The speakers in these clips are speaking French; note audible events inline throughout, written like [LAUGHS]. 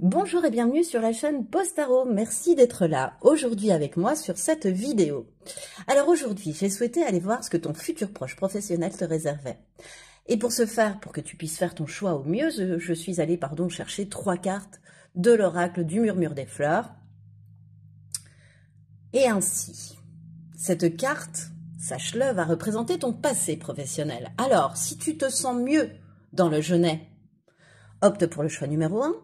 Bonjour et bienvenue sur la chaîne Postaro. Merci d'être là aujourd'hui avec moi sur cette vidéo. Alors aujourd'hui, j'ai souhaité aller voir ce que ton futur proche professionnel te réservait. Et pour ce faire, pour que tu puisses faire ton choix au mieux, je suis allée pardon, chercher trois cartes de l'oracle du murmure des fleurs. Et ainsi, cette carte, sache-le, va représenter ton passé professionnel. Alors, si tu te sens mieux dans le genêt, opte pour le choix numéro 1.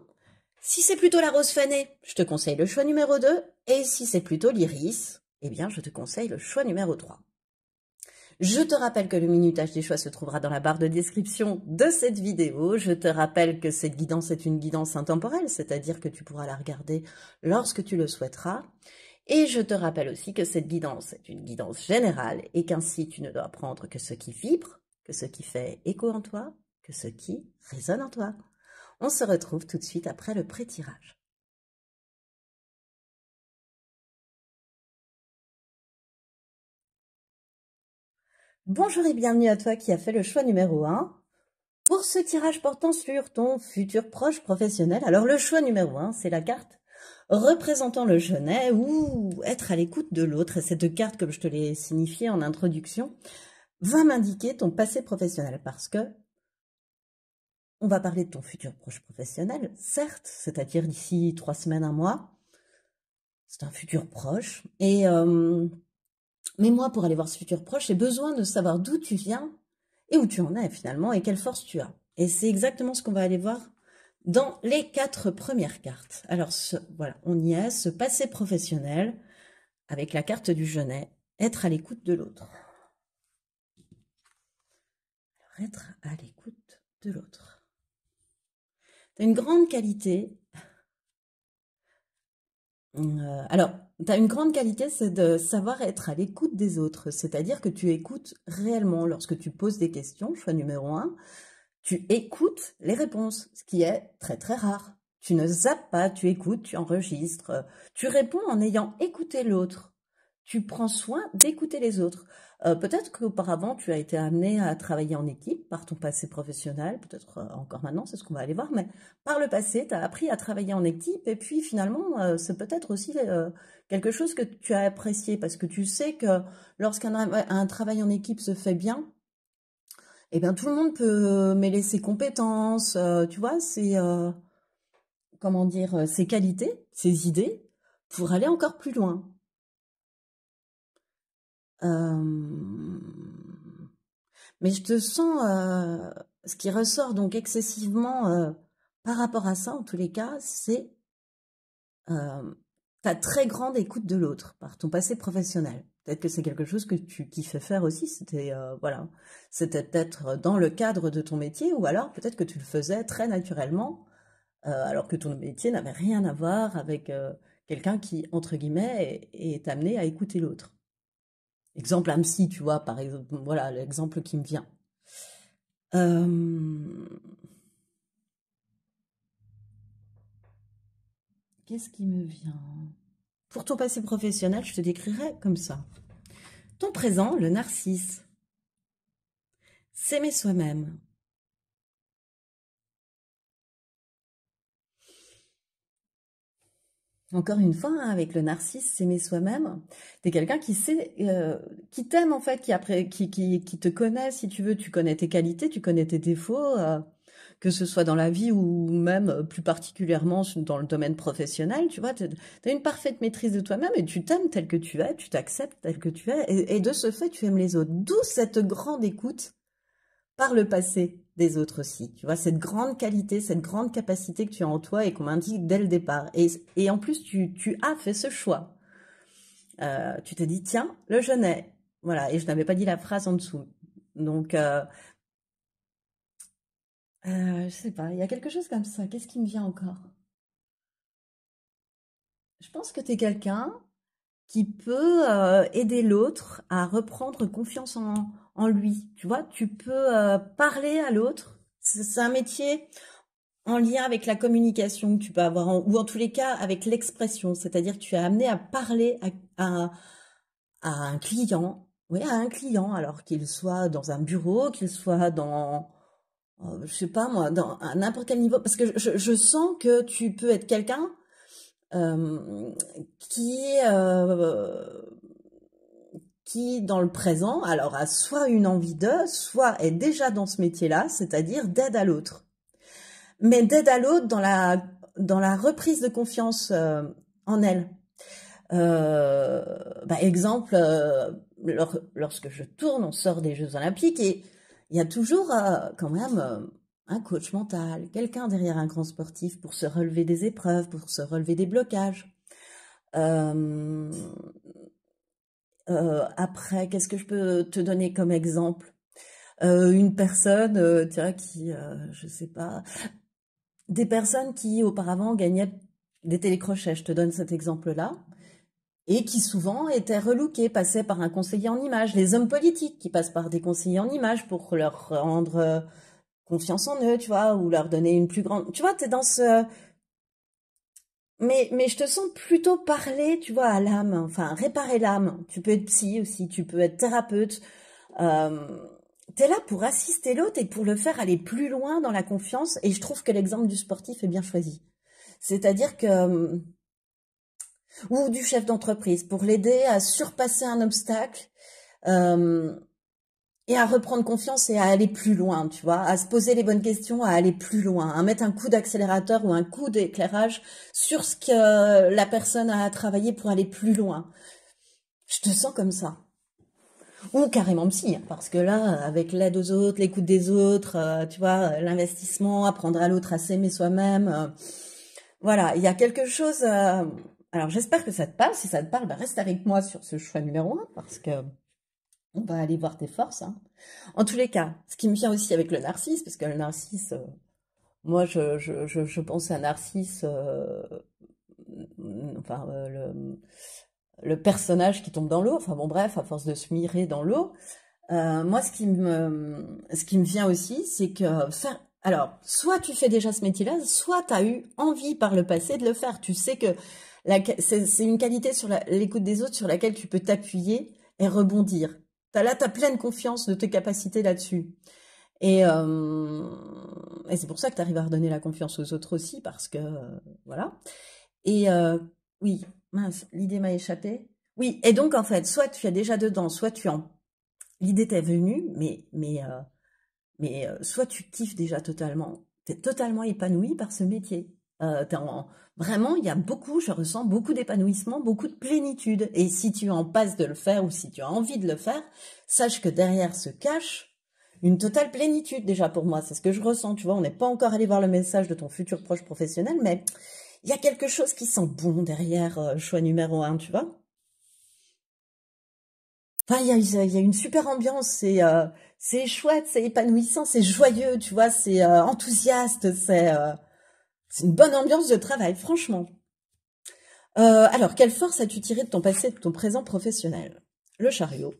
Si c'est plutôt la rose fanée, je te conseille le choix numéro 2. Et si c'est plutôt l'iris, eh bien, je te conseille le choix numéro 3. Je te rappelle que le minutage des choix se trouvera dans la barre de description de cette vidéo. Je te rappelle que cette guidance est une guidance intemporelle, c'est-à-dire que tu pourras la regarder lorsque tu le souhaiteras. Et je te rappelle aussi que cette guidance est une guidance générale et qu'ainsi tu ne dois prendre que ce qui vibre, que ce qui fait écho en toi, que ce qui résonne en toi. On se retrouve tout de suite après le pré-tirage. Bonjour et bienvenue à toi qui a fait le choix numéro 1 pour ce tirage portant sur ton futur proche professionnel. Alors le choix numéro 1, c'est la carte représentant le genet ou être à l'écoute de l'autre. Et cette carte, comme je te l'ai signifié en introduction, va m'indiquer ton passé professionnel parce que on va parler de ton futur proche professionnel, certes, c'est-à-dire d'ici trois semaines, un mois. C'est un futur proche. Et euh, mais moi, pour aller voir ce futur proche, j'ai besoin de savoir d'où tu viens et où tu en es finalement et quelle force tu as. Et c'est exactement ce qu'on va aller voir dans les quatre premières cartes. Alors voilà, on y est, ce passé professionnel avec la carte du genet, être à l'écoute de l'autre. être à l'écoute de l'autre une grande qualité. Euh, alors, tu as une grande qualité, c'est de savoir être à l'écoute des autres. C'est-à-dire que tu écoutes réellement lorsque tu poses des questions, choix numéro un, tu écoutes les réponses, ce qui est très très rare. Tu ne zappes pas, tu écoutes, tu enregistres, tu réponds en ayant écouté l'autre. Tu prends soin d'écouter les autres. Euh, peut-être qu'auparavant, tu as été amené à travailler en équipe par ton passé professionnel, peut-être euh, encore maintenant, c'est ce qu'on va aller voir, mais par le passé, tu as appris à travailler en équipe et puis finalement, euh, c'est peut-être aussi quelque chose que tu as apprécié parce que tu sais que lorsqu'un un travail en équipe se fait bien, eh bien, tout le monde peut mêler ses compétences, tu vois, ses, comment dire, ses qualités, ses idées pour aller encore plus loin. Euh, mais je te sens, euh, ce qui ressort donc excessivement euh, par rapport à ça, en tous les cas, c'est ta très grande écoute de l'autre par ton passé professionnel. Peut-être que c'est quelque chose que tu kiffais faire aussi. C'était voilà, c'était peut-être dans le cadre de ton métier, ou alors peut-être que tu le faisais très naturellement, alors que ton métier n'avait rien à voir avec quelqu'un qui entre guillemets est amené à écouter l'autre. Exemple psy, tu vois, par exemple, voilà l'exemple qui me vient. Euh, qu'est-ce qui me vient? Pour ton passé professionnel, je te décrirais comme ça. Ton présent, le narcisse. S'aimer soi-même. Encore une fois, hein, avec le narcisse, s'aimer soi-même, t'es quelqu'un qui sait, euh, qui t'aime en fait, qui après, qui, te connaît, si tu veux, tu connais tes qualités, tu connais tes défauts, euh, que ce soit dans la vie ou même euh, plus particulièrement dans le domaine professionnel, tu vois, tu as une parfaite maîtrise de toi-même et tu t'aimes tel que tu es, tu t'acceptes tel que tu es, et, et de ce fait, tu aimes les autres. D'où cette grande écoute par le passé des autres aussi. Tu vois, cette grande qualité, cette grande capacité que tu as en toi et qu'on m'indique dès le départ. Et, en plus, tu, as fait ce choix. Euh, tu te dis, tiens, le genet. Voilà, et je n'avais pas dit la phrase en dessous. Donc, euh, euh, je sais pas, il y a quelque chose comme ça. Qu'est-ce qui me vient encore? Je pense que tu es quelqu'un qui peut euh, aider l'autre à reprendre confiance en, en lui. Tu vois, tu peux euh, parler à l'autre. C'est un métier en lien avec la communication que tu peux avoir, ou en tous les cas avec l'expression. C'est-à-dire que tu es amené à parler à, un client, oui, à un client, alors qu'il soit dans un bureau, qu'il soit dans euh, je sais pas moi, dans, à n'importe quel niveau, parce que je, je, sens que tu peux être quelqu'un euh, qui euh, qui dans le présent, alors a soit une envie de, soit est déjà dans ce métier-là, c'est-à-dire d'aide à l'autre. Mais d'aide à l'autre dans la dans la reprise de confiance euh, en elle. Euh, bah, exemple, euh, lorsque je tourne, on sort des Jeux Olympiques et il y a toujours quand même un coach mental, quelqu'un derrière un grand sportif pour se relever des épreuves, pour se relever des blocages. Après, qu'est-ce que je peux te donner comme exemple? Une personne, tu vois, qui, je sais pas, des personnes qui auparavant gagnaient des télécrochets. Je te donne cet exemple-là et qui souvent étaient relookés, passaient par un conseiller en image, les hommes politiques qui passent par des conseillers en image pour leur rendre euh, confiance en eux, tu vois, ou leur donner une plus grande... Tu vois, tu es dans ce... Mais, mais je te sens plutôt parler, tu vois, à l'âme, enfin, réparer l'âme. Tu peux être psy aussi, tu peux être thérapeute. Euh, tu es là pour assister l'autre et pour le faire aller plus loin dans la confiance. Et je trouve que l'exemple du sportif est bien choisi. C'est-à-dire que ou du chef d'entreprise pour l'aider à surpasser un obstacle euh, et à reprendre confiance et à aller plus loin, tu vois, à se poser les bonnes questions, à aller plus loin, à mettre un coup d'accélérateur ou un coup d'éclairage sur ce que la personne a à travailler pour aller plus loin. Je te sens comme ça. Ou carrément psy, hein, parce que là, avec l'aide aux autres, l'écoute des autres, euh, tu vois, l'investissement, apprendre à l'autre à s'aimer soi-même, euh, voilà, il y a quelque chose euh, alors j'espère que ça te parle. Si ça te parle, bah, reste avec moi sur ce choix numéro un parce que on va aller voir tes forces. Hein. En tous les cas, ce qui me vient aussi avec le narcisse, parce que le narcisse, euh, moi je, pense à narcisse, euh, enfin euh, le, le, personnage qui tombe dans l'eau. Enfin bon bref, à force de se mirer dans l'eau. moi, ce qui me, ce qui me vient aussi, c'est que faire, alors, soit tu fais déjà ce métier-là, soit tu as eu envie par le passé de le faire. Tu sais que c'est une qualité sur l'écoute des autres sur laquelle tu peux t'appuyer et rebondir. As, là, tu as pleine confiance de tes capacités là-dessus. Et, euh, et c'est pour ça que tu arrives à redonner la confiance aux autres aussi, parce que euh, voilà. Et euh, oui, mince, l'idée m'a échappé. Oui, et donc en fait, soit tu es déjà dedans, soit tu en. L'idée t'est venue, mais mais mais soit tu kiffes déjà totalement, tu es totalement épanoui par ce métier. Euh, vraiment, il y a beaucoup, je ressens beaucoup d'épanouissement, beaucoup de plénitude. Et si tu en passes de le faire ou si tu as envie de le faire, sache que derrière se cache une totale plénitude déjà pour moi. C'est ce que je ressens. Tu vois, on n'est pas encore allé voir le message de ton futur proche professionnel, mais il y a quelque chose qui sent bon derrière euh, choix numéro un, tu vois. Il y a, une super ambiance, c'est euh, chouette, c'est épanouissant, c'est joyeux, tu vois, c'est euh, enthousiaste, c'est c'est une bonne ambiance de travail, franchement. Euh, alors, quelle force as-tu tiré de ton passé de ton présent professionnel? Le chariot.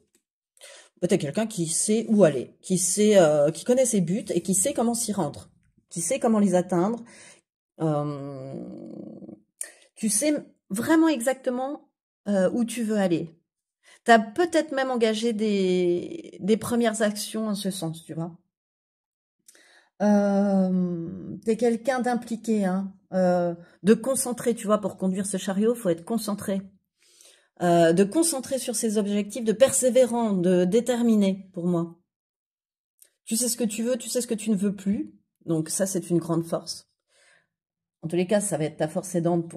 Peut-être quelqu'un qui sait où aller, qui sait, euh, qui connaît ses buts et qui sait comment s'y rendre, qui sait comment les atteindre. Euh, tu sais vraiment exactement où tu veux aller. Tu as peut-être même engagé des, des premières actions en ce sens, tu vois. Euh, t'es quelqu'un d'impliqué, hein, euh, de concentré, tu vois, pour conduire ce chariot, faut être concentré. Euh, de concentrer sur ses objectifs, de persévérant, de déterminé pour moi. Tu sais ce que tu veux, tu sais ce que tu ne veux plus. Donc ça, c'est une grande force. En tous les cas, ça va être ta force aidante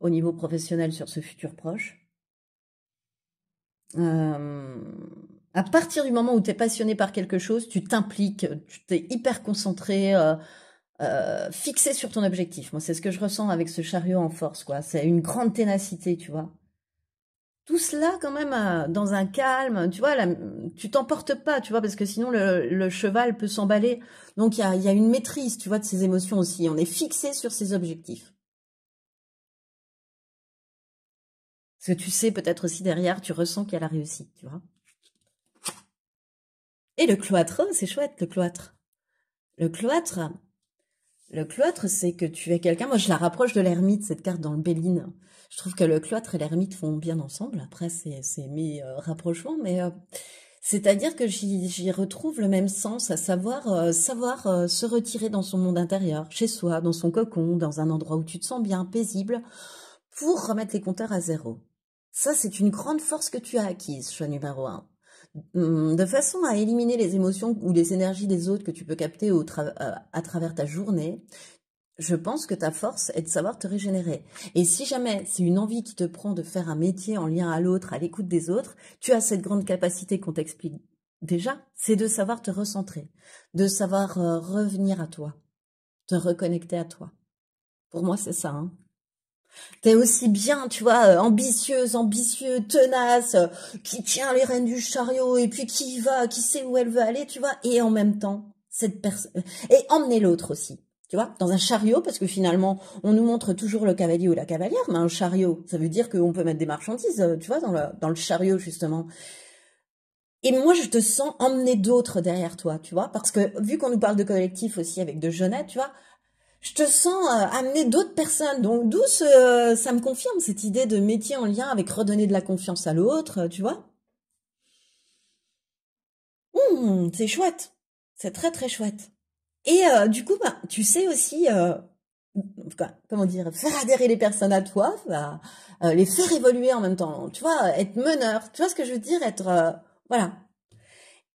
au niveau professionnel sur ce futur proche. À partir du moment où tu es passionné par quelque chose, tu t'impliques, tu t'es hyper concentré, euh, euh, fixé sur ton objectif. Moi, c'est ce que je ressens avec ce chariot en force, quoi. C'est une grande ténacité, tu vois. Tout cela, quand même, euh, dans un calme, tu vois, tu t'emportes pas, tu vois, parce que sinon le, cheval peut s'emballer. Donc il y a, y une maîtrise, tu vois, de ses émotions aussi. On est fixé sur ses objectifs. Parce que tu sais peut-être aussi derrière, tu ressens qu'elle a réussi, tu vois. Et le cloître, c'est chouette, le cloître. Le cloître, le cloître, c'est que tu es quelqu'un. Moi, je la rapproche de l'ermite, cette carte dans le Béline. Je trouve que le cloître et l'ermite font bien ensemble. Après, c'est mes euh, rapprochements, mais euh, C'est-à-dire que j'y retrouve le même sens, à savoir euh, savoir se retirer dans son monde intérieur, chez soi, dans son cocon, dans un endroit où tu te sens bien, paisible, pour remettre les compteurs à zéro. Ça, c'est une grande force que tu as acquise, choix numéro un. Hum, de façon à éliminer les émotions ou les énergies des autres que tu peux capter au euh, à travers ta journée, je pense que ta force est de savoir te régénérer. Et si jamais c'est une envie qui te prend de faire un métier en lien à l'autre, à l'écoute des autres, tu as cette grande capacité qu'on t'explique déjà, c'est de savoir te recentrer, de savoir euh, revenir à toi, te reconnecter à toi. Pour moi, c'est ça. Hein. T'es aussi bien, tu vois, euh, ambitieuse, ambitieux, tenace, euh, qui tient les rênes du chariot et puis qui va, qui sait où elle veut aller, tu vois, et en même temps, cette personne, et emmener l'autre aussi tu vois, dans un chariot, parce que finalement, on nous montre toujours le cavalier ou la cavalière, mais un chariot, ça veut dire qu'on peut mettre des marchandises, euh, tu vois, dans le, dans le chariot, justement. Et moi, je te sens emmener d'autres derrière toi, tu vois, parce que vu qu'on nous parle de collectif aussi avec de jeunettes, tu vois, je te sens euh, amener d'autres personnes. Donc, d'où ça me confirme cette idée de métier en lien avec redonner de la confiance à l'autre, tu vois? Hum, c'est chouette. C'est très, très chouette. Et euh, du coup, bah, tu sais aussi, euh, comment dire, faire adhérer les personnes à toi, bah, euh, les faire évoluer en même temps. Tu vois, être meneur. Tu vois ce que je veux dire Être voilà.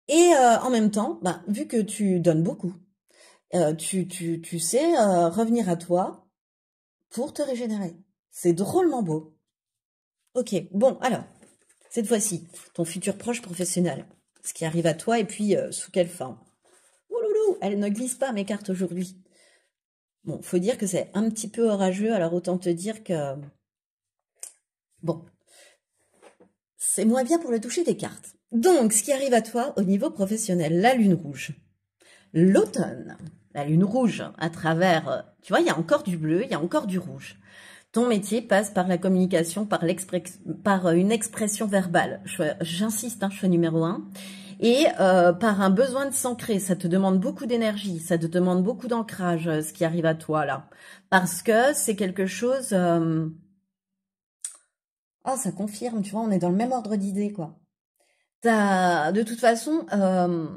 Et en même temps, bah, vu que tu donnes beaucoup, tu, tu, sais revenir à toi pour te régénérer. C'est drôlement beau. Ok, bon, alors, cette fois-ci, ton futur proche professionnel, ce qui arrive à toi et puis sous quelle forme? Elle ne glisse pas mes cartes aujourd'hui. Bon, faut dire que c'est un petit peu orageux, alors autant te dire que... Bon, c'est moins bien pour le toucher des cartes. Donc, ce qui arrive à toi au niveau professionnel, la lune rouge. L'automne, la lune rouge, à travers, tu vois, il y a encore du bleu, il y a encore du rouge. Ton métier passe par la communication, par, par une expression verbale. J'insiste, hein, choix numéro un et euh, par un besoin de s'ancrer. Ça te demande beaucoup d'énergie, ça te demande beaucoup d'ancrage, euh, ce qui arrive à toi là, parce que c'est quelque chose. Euh... Oh, ça confirme, tu vois, on est dans le même ordre d'idées, quoi. De toute façon, euh...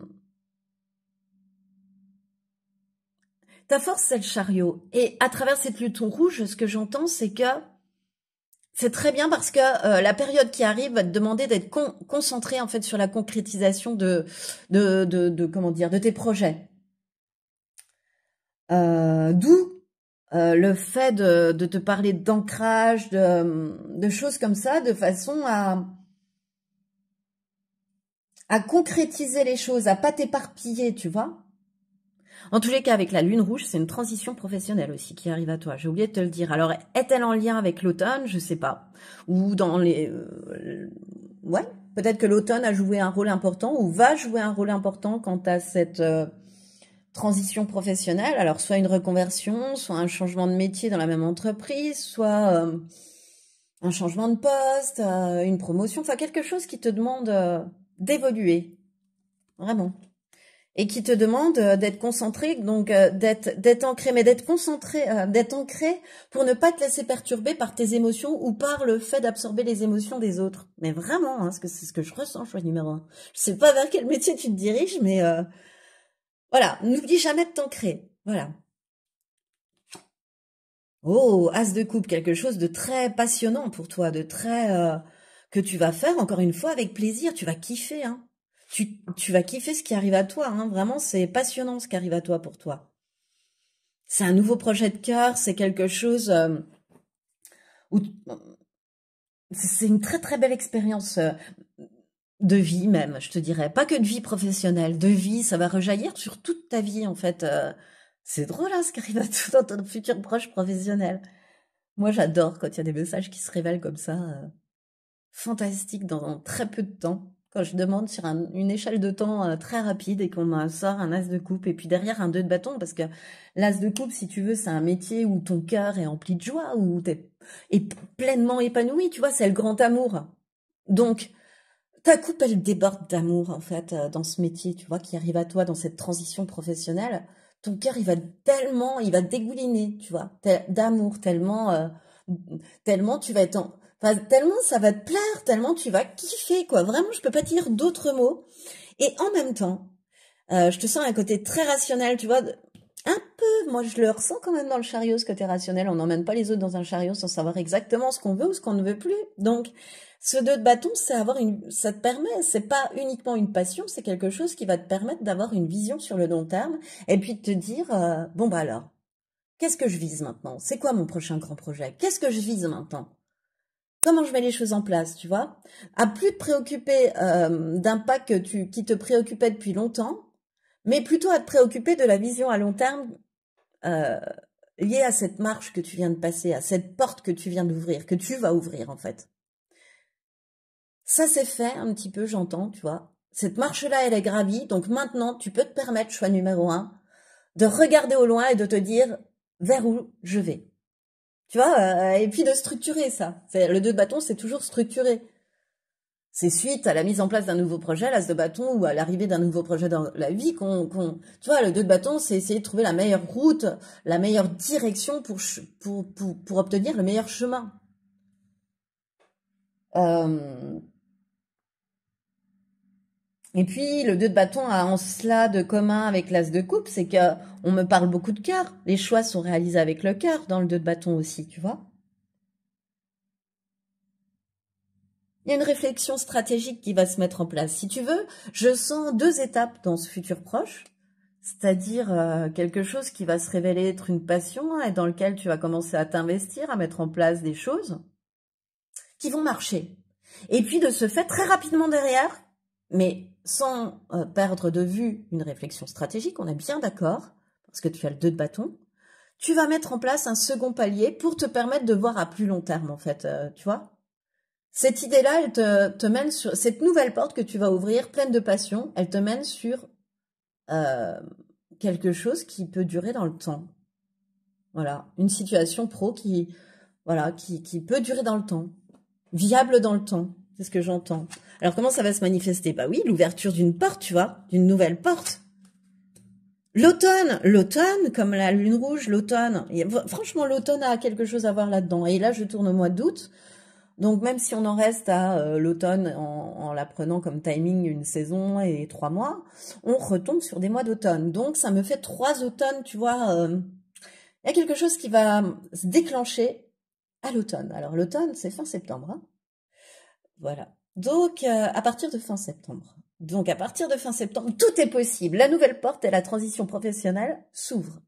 ta force, c'est le chariot. Et à travers cette lutte rouge, ce que j'entends, c'est que c'est très bien parce que euh, la période qui arrive va te demander d'être concentré en fait sur la concrétisation de, de, de, comment dire de tes projets. Euh, d'où euh, le fait de, te parler d'ancrage, de, de, choses comme ça, de façon à à concrétiser les choses, à pas t'éparpiller, tu vois. En tous les cas, avec la lune rouge, c'est une transition professionnelle aussi qui arrive à toi. J'ai oublié de te le dire. Alors, est-elle en lien avec l'automne? Je sais pas. Ou dans les... Euh, ouais, peut-être que l'automne a joué un rôle important ou va jouer un rôle important quant à cette euh, transition professionnelle. Alors, soit une reconversion, soit un changement de métier dans la même entreprise, soit euh, un changement de poste, une promotion, enfin quelque chose qui te demande d'évoluer. Vraiment et qui te demande euh, d'être concentré, donc euh, d'être d'être ancré, mais d'être concentré, euh, d'être ancré pour ne pas te laisser perturber par tes émotions ou par le fait d'absorber les émotions des autres. Mais vraiment, hein, que c'est ce que je ressens, choix numéro un. Je sais pas vers quel métier tu te diriges, mais voilà, n'oublie jamais de t'ancrer. Voilà. Oh, as de coupe, quelque chose de très passionnant pour toi, de très que tu vas faire encore une fois avec plaisir. Tu vas kiffer, hein tu, vas kiffer ce qui arrive à toi. Hein. Vraiment, c'est passionnant ce qui arrive à toi pour toi. C'est un nouveau projet de cœur, c'est quelque chose euh, où c'est une très très belle expérience euh, de vie même, je te dirais. Pas que de vie professionnelle, de vie, ça va rejaillir sur toute ta vie en fait. Euh. c'est drôle hein, ce qui arrive à toi dans ton futur proche professionnel. Moi j'adore quand il y a des messages qui se révèlent comme ça. fantastique dans très peu de temps quand je demande sur une échelle de temps euh, très rapide et qu'on sort un as de coupe et puis derrière un 2 de bâton parce que l'as de coupe, si tu veux, c'est un métier où ton cœur est empli de joie, où t'es es pleinement épanoui, tu vois, c'est le grand amour. Donc, ta coupe, elle déborde d'amour, en fait, euh, dans ce métier, tu vois, qui arrive à toi dans cette transition professionnelle. Ton cœur, il va tellement, il va dégouliner, tu vois, d'amour, tellement, euh, tellement tu vas être en, Tellement ça va te plaire, tellement tu vas kiffer, quoi. Vraiment, je peux pas dire d'autres mots. Et en même temps, euh, je te sens un côté très rationnel, tu vois. Un peu, moi je le ressens quand même dans le chariot, ce côté rationnel. On n'emmène pas les autres dans un chariot sans savoir exactement ce qu'on veut ou ce qu'on ne veut plus. Donc, ce deux de bâton, c'est avoir une, ça te permet, c'est pas uniquement une passion, c'est quelque chose qui va te permettre d'avoir une vision sur le long terme et puis de te dire, euh, bon bah alors, qu'est-ce que je vise maintenant? C'est quoi mon prochain grand projet? Qu'est-ce que je vise maintenant? Comment je mets les choses en place, tu vois À plus te préoccuper euh, d'un pas que tu, qui te préoccupait depuis longtemps, mais plutôt à te préoccuper de la vision à long terme euh, liée à cette marche que tu viens de passer, à cette porte que tu viens d'ouvrir, que tu vas ouvrir en fait. Ça c'est fait un petit peu, j'entends, tu vois. Cette marche-là, elle est gravie, donc maintenant tu peux te permettre, choix numéro un, de regarder au loin et de te dire vers où je vais. Tu vois, euh, et puis de structurer ça. Le deux de bâton, c'est toujours structuré. C'est suite à la mise en place d'un nouveau projet, l'as de bâton, ou à l'arrivée d'un nouveau projet dans la vie qu'on, tu vois, le deux de bâton, c'est essayer de trouver la meilleure route, la meilleure direction pour, pour, pour, pour obtenir le meilleur chemin. Euh, et puis, le 2 de bâton a en cela de commun avec l'as de coupe, c'est que on me parle beaucoup de cœur. Les choix sont réalisés avec le cœur dans le 2 de bâton aussi, tu vois. Il y a une réflexion stratégique qui va se mettre en place. Si tu veux, je sens deux étapes dans ce futur proche, c'est-à-dire euh, quelque chose qui va se révéler être une passion et dans lequel tu vas commencer à t'investir, à mettre en place des choses qui vont marcher. Et puis de ce fait, très rapidement derrière, mais sans euh, perdre de vue une réflexion stratégique, on est bien d'accord, parce que tu as le deux de bâton, tu vas mettre en place un second palier pour te permettre de voir à plus long terme, en fait, euh, tu vois. Cette idée-là, elle te, mène sur cette nouvelle porte que tu vas ouvrir, pleine de passion, elle te mène sur euh, quelque chose qui peut durer dans le temps. Voilà, une situation pro qui, voilà, qui, qui peut durer dans le temps, viable dans le temps. C'est ce que j'entends. Alors comment ça va se manifester? Bah oui, l'ouverture d'une porte, tu vois, d'une nouvelle porte. L'automne, l'automne, comme la lune rouge, l'automne. Franchement, l'automne a quelque chose à voir là-dedans. Et là, je tourne au mois d'août. Donc même si on en reste à euh, l'automne en, la prenant comme timing une saison et trois mois, on retombe sur des mois d'automne. Donc ça me fait trois automnes, tu vois. Euh, il y a quelque chose qui va se déclencher à l'automne. Alors l'automne, c'est fin septembre. Hein. voilà. Donc, euh, à partir de fin septembre. Donc, à partir de fin septembre, tout est possible. La nouvelle porte et la transition professionnelle s'ouvrent.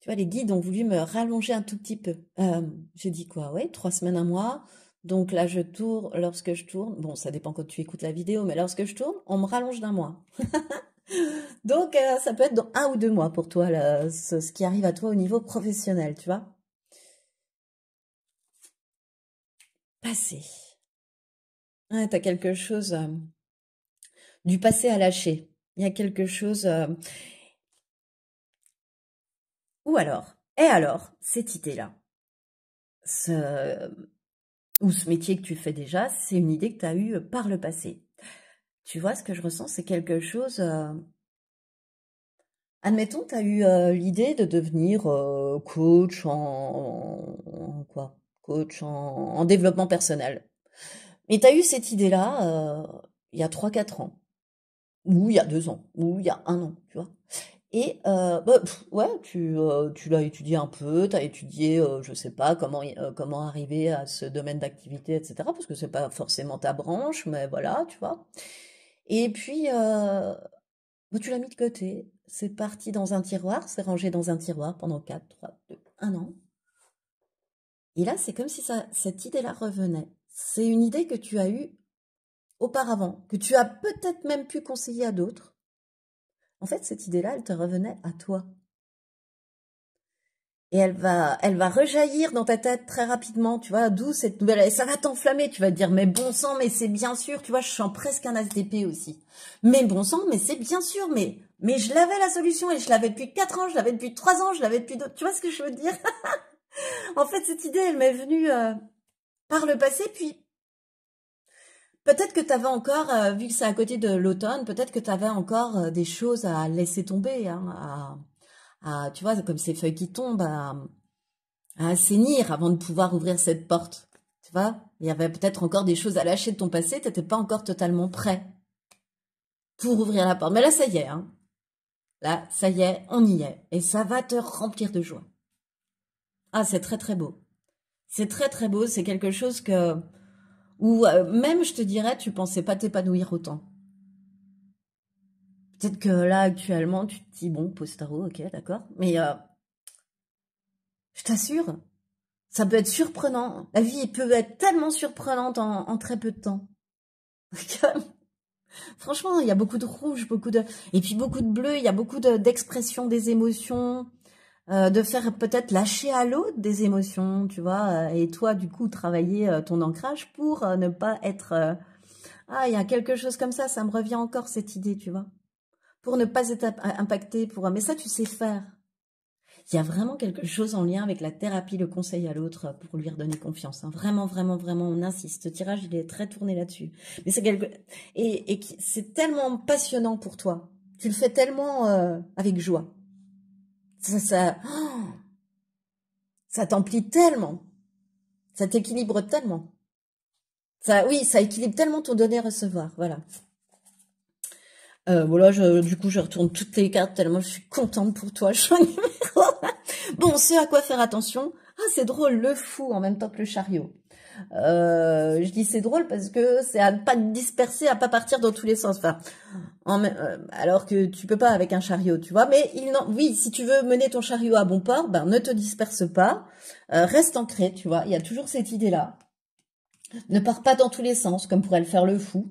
Tu vois, les guides ont voulu me rallonger un tout petit peu. Euh, J'ai dit quoi? Ouais, trois semaines, un mois. Donc là, je tourne, lorsque je tourne, bon, ça dépend quand tu écoutes la vidéo, mais lorsque je tourne, on me rallonge d'un mois. [LAUGHS] Donc, euh, ça peut être dans un ou deux mois pour toi, ce qui arrive à toi au niveau professionnel, tu vois? Passé. Tu as quelque chose euh, du passé à lâcher. Il y a quelque chose... Euh, ou alors, et alors, cette idée-là, ou ce métier que tu fais déjà, c'est une idée que tu as eue par le passé. Tu vois, ce que je ressens, c'est quelque chose... Euh, admettons, tu as eu l'idée de devenir coach en quoi? Coach en, développement personnel. Mais tu as eu cette idée-là euh, il y a 3-4 ans, ou il y a 2 ans, ou il y a un an, tu vois. Et euh, bah, ouais, tu, euh, tu l'as étudié un peu, tu as étudié, je sais pas, comment, comment arriver à ce domaine d'activité, etc. Parce que c'est pas forcément ta branche, mais voilà, tu vois. Et puis, bah, tu l'as mis de côté. C'est parti dans un tiroir, c'est rangé dans un tiroir pendant 4, 3, 2, 1 an. Et là, c'est comme si ça, cette idée-là revenait. C'est une idée que tu as eue auparavant, que tu as peut-être même pu conseiller à d'autres. En fait, cette idée-là, elle te revenait à toi. Et elle va, elle va rejaillir dans ta tête très rapidement, tu vois, d'où cette nouvelle, et ça va t'enflammer, tu vas te dire, mais bon sang, mais c'est bien sûr, tu vois, je sens presque un SDP aussi. Mais bon sang, mais c'est bien sûr, mais, mais je l'avais la solution, et je l'avais depuis quatre ans, je l'avais depuis trois ans, je l'avais depuis d'autres, tu vois ce que je veux dire? [LAUGHS] [LAUGHS] en fait, cette idée, elle m'est venue euh, par le passé, puis peut-être que tu avais encore, euh, vu que c'est à côté de l'automne, peut-être que tu avais encore euh, des choses à laisser tomber, hein, à, tu vois, comme ces feuilles qui tombent, à, assainir avant de pouvoir ouvrir cette porte. Tu vois Il y avait peut-être encore des choses à lâcher de ton passé, tu n'étais pas encore totalement prêt pour ouvrir la porte. Mais là, ça y est. Hein. Là, ça y est, on y est. Et ça va te remplir de joie. Ah, c'est très très beau. C'est très très beau. C'est quelque chose que... Ou euh, même, je te dirais, tu pensais pas t'épanouir autant. Peut-être que là, actuellement, tu te dis, bon, Postaro, ok, d'accord. Mais euh, je t'assure, ça peut être surprenant. La vie peut être tellement surprenante en, très peu de temps. [LAUGHS] Franchement, il y a beaucoup de rouge, beaucoup de... Et puis beaucoup de bleu, il y a beaucoup d'expression des émotions, euh, de faire peut-être lâcher à l'autre des émotions, tu vois, et toi, du coup, travailler euh, ton ancrage pour euh, ne pas être... Ah, il y a quelque chose comme ça, ça me revient encore, cette idée, tu vois. Pour ne pas être impacté, pour... Mais ça, tu sais faire il y a vraiment quelque chose en lien avec la thérapie, le conseil à l'autre pour lui redonner confiance. Hein. Vraiment, vraiment, vraiment, on insiste. Ce tirage, il est très tourné là-dessus. Mais c'est quelque et, c'est tellement passionnant pour toi. Tu le fais tellement euh, avec joie. [GASPS] Ça, t'emplit tellement. Ça t'équilibre tellement. Ça, oui, ça équilibre tellement ton donner-recevoir. Voilà. Euh, du coup, je retourne toutes les cartes tellement je suis contente pour toi. [LAUGHS] Je bon, c'est à quoi faire attention. Ah, c'est drôle, le fou en même temps que le chariot. Euh, je dis c'est drôle parce que c'est à ne pas te disperser, à pas partir dans tous les sens. Enfin, euh, alors que tu peux pas avec un chariot, tu vois. Mais il oui, si tu veux mener ton chariot à bon port, ben ne te disperse pas, euh, reste ancré, tu vois. Il y a toujours cette idée là. Ne pars pas dans tous les sens, comme pourrait le faire le fou.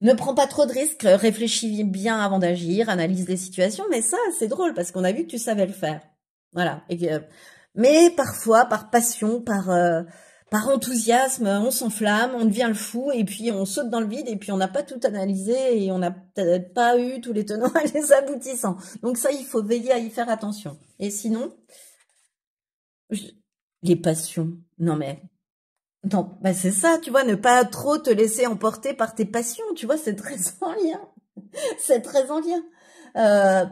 Ne prends pas trop de risques, réfléchis bien avant d'agir, analyse les situations, mais ça, c'est drôle parce qu'on a vu que tu savais le faire. Voilà. mais parfois, par passion, par euh, par enthousiasme, on s'enflamme, on devient le fou et puis on saute dans le vide et puis on n'a pas tout analysé et on n'a peut-être pas eu tous les tenants [LAUGHS] et les aboutissants. Donc ça, il faut veiller à y faire attention. Et sinon, les passions. Non mais non, bah c'est ça, tu vois, ne pas trop te laisser emporter par tes passions, tu vois, c'est très [LAUGHS] en lien. c'est très en lien. Euh,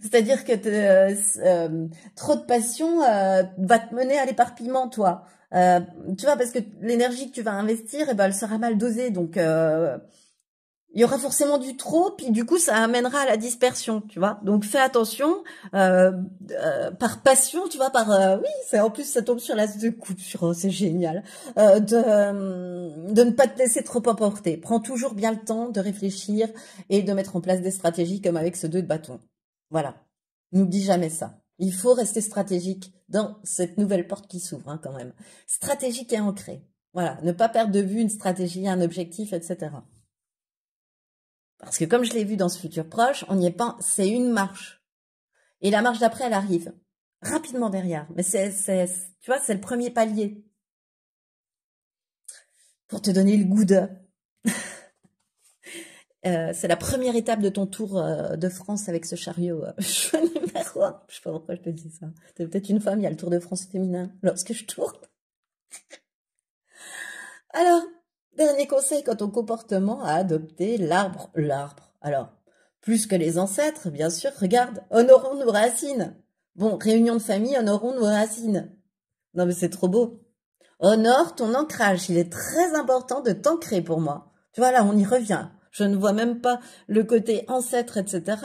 c'est-à-dire que euh, euh, trop de passion va te mener à l'éparpillement, toi. Tu vois, parce que l'énergie que tu vas investir, eh ben, elle sera mal dosée. Donc, il y aura forcément du trop, puis du coup, ça amènera à la dispersion, tu vois. Donc, fais attention, euh, euh, par passion, tu vois, par euh, oui, c'est en plus ça tombe sur l'as de coupe, sur oh, c'est génial, de de ne pas te laisser trop emporter. Prends toujours bien le temps de réfléchir et de mettre en place des stratégies comme avec ce deux de bâton. Voilà, n'oublie jamais ça. Il faut rester stratégique dans cette nouvelle porte qui s'ouvre, hein, quand même. Stratégique et ancré. Voilà, ne pas perdre de vue une stratégie, un objectif, etc. Parce que comme je l'ai vu dans ce futur proche, on n'y est pas, c'est une marche. Et la marche d'après, elle arrive rapidement derrière. Mais c'est, tu vois, c'est le premier palier. Pour te donner le goût de. [LAUGHS] Euh, c'est la première étape de ton tour euh, de France avec ce chariot. Euh, [LAUGHS] je numéro un. Je sais pas pourquoi je te dis ça. T'es peut-être une femme, il y a le Tour de France féminin lorsque je tourne. [LAUGHS] Alors, Dernier conseil quant au comportement à adopter, l'arbre, l'arbre. Alors, plus que les ancêtres, bien sûr, regarde, honorons nos racines. Bon, réunion de famille, honorons nos racines. Non mais c'est trop beau. Honore ton ancrage, il est très important de t'ancrer pour moi. Tu vois, là, on y revient. Je ne vois même pas le côté ancêtre, etc.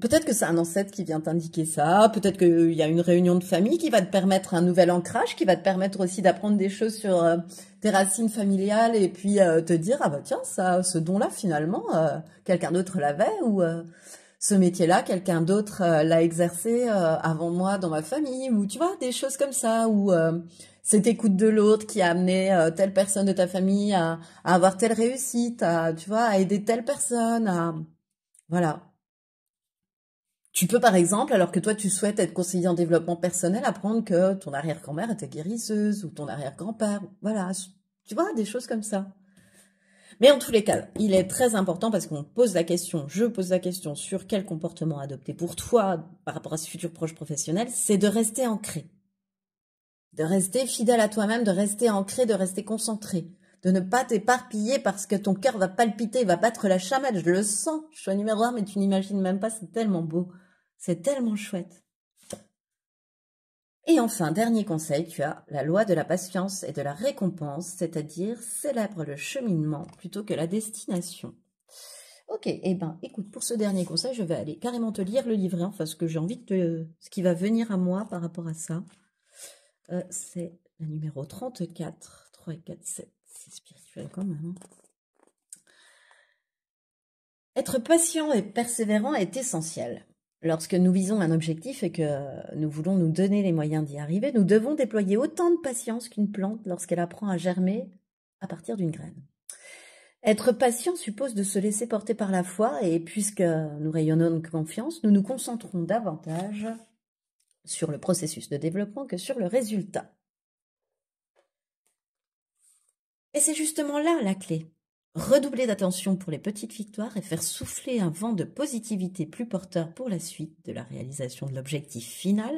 Peut-être que c'est un ancêtre qui vient t'indiquer ça, peut-être qu'il y a une réunion de famille qui va te permettre un nouvel ancrage, qui va te permettre aussi d'apprendre des choses sur euh, tes racines familiales et puis euh, te dire ah bah tiens ça ce don-là finalement euh, quelqu'un d'autre l'avait ou ce métier-là quelqu'un d'autre l'a exercé avant moi dans ma famille ou tu vois des choses comme ça ou cette écoute de l'autre qui a amené telle personne de ta famille à, à avoir telle réussite, à tu vois à aider telle personne, à voilà tu peux par exemple, alors que toi tu souhaites être conseiller en développement personnel, apprendre que ton arrière-grand-mère était guérisseuse ou ton arrière-grand-père, voilà, tu vois, des choses comme ça. Mais en tous les cas, il est très important parce qu'on pose la question, je pose la question sur quel comportement adopter pour toi par rapport à ce futur proche professionnel, c'est de rester ancré. De rester fidèle à toi-même, de rester ancré, de rester concentré. De ne pas t'éparpiller parce que ton cœur va palpiter, va battre la chamade, je le sens. Je suis numéro un, mais tu n'imagines même pas, c'est tellement beau. C'est tellement chouette. Et enfin, dernier conseil, tu as la loi de la patience et de la récompense, c'est-à-dire célèbre le cheminement plutôt que la destination. Ok, eh ben, écoute, pour ce dernier conseil, je vais aller carrément te lire le livret, enfin, ce que j'ai envie de ce qui va venir à moi par rapport à ça. Euh, c'est la numéro 34, 3 et 4, 7, c'est spirituel quand même. Hein. Être patient et persévérant est essentiel. Lorsque nous visons un objectif et que nous voulons nous donner les moyens d'y arriver, nous devons déployer autant de patience qu'une plante lorsqu'elle apprend à germer à partir d'une graine. Être patient suppose de se laisser porter par la foi et puisque nous rayonnons de confiance, nous nous concentrons davantage sur le processus de développement que sur le résultat. Et c'est justement là la clé. Redoubler d'attention pour les petites victoires et faire souffler un vent de positivité plus porteur pour la suite de la réalisation de l'objectif final,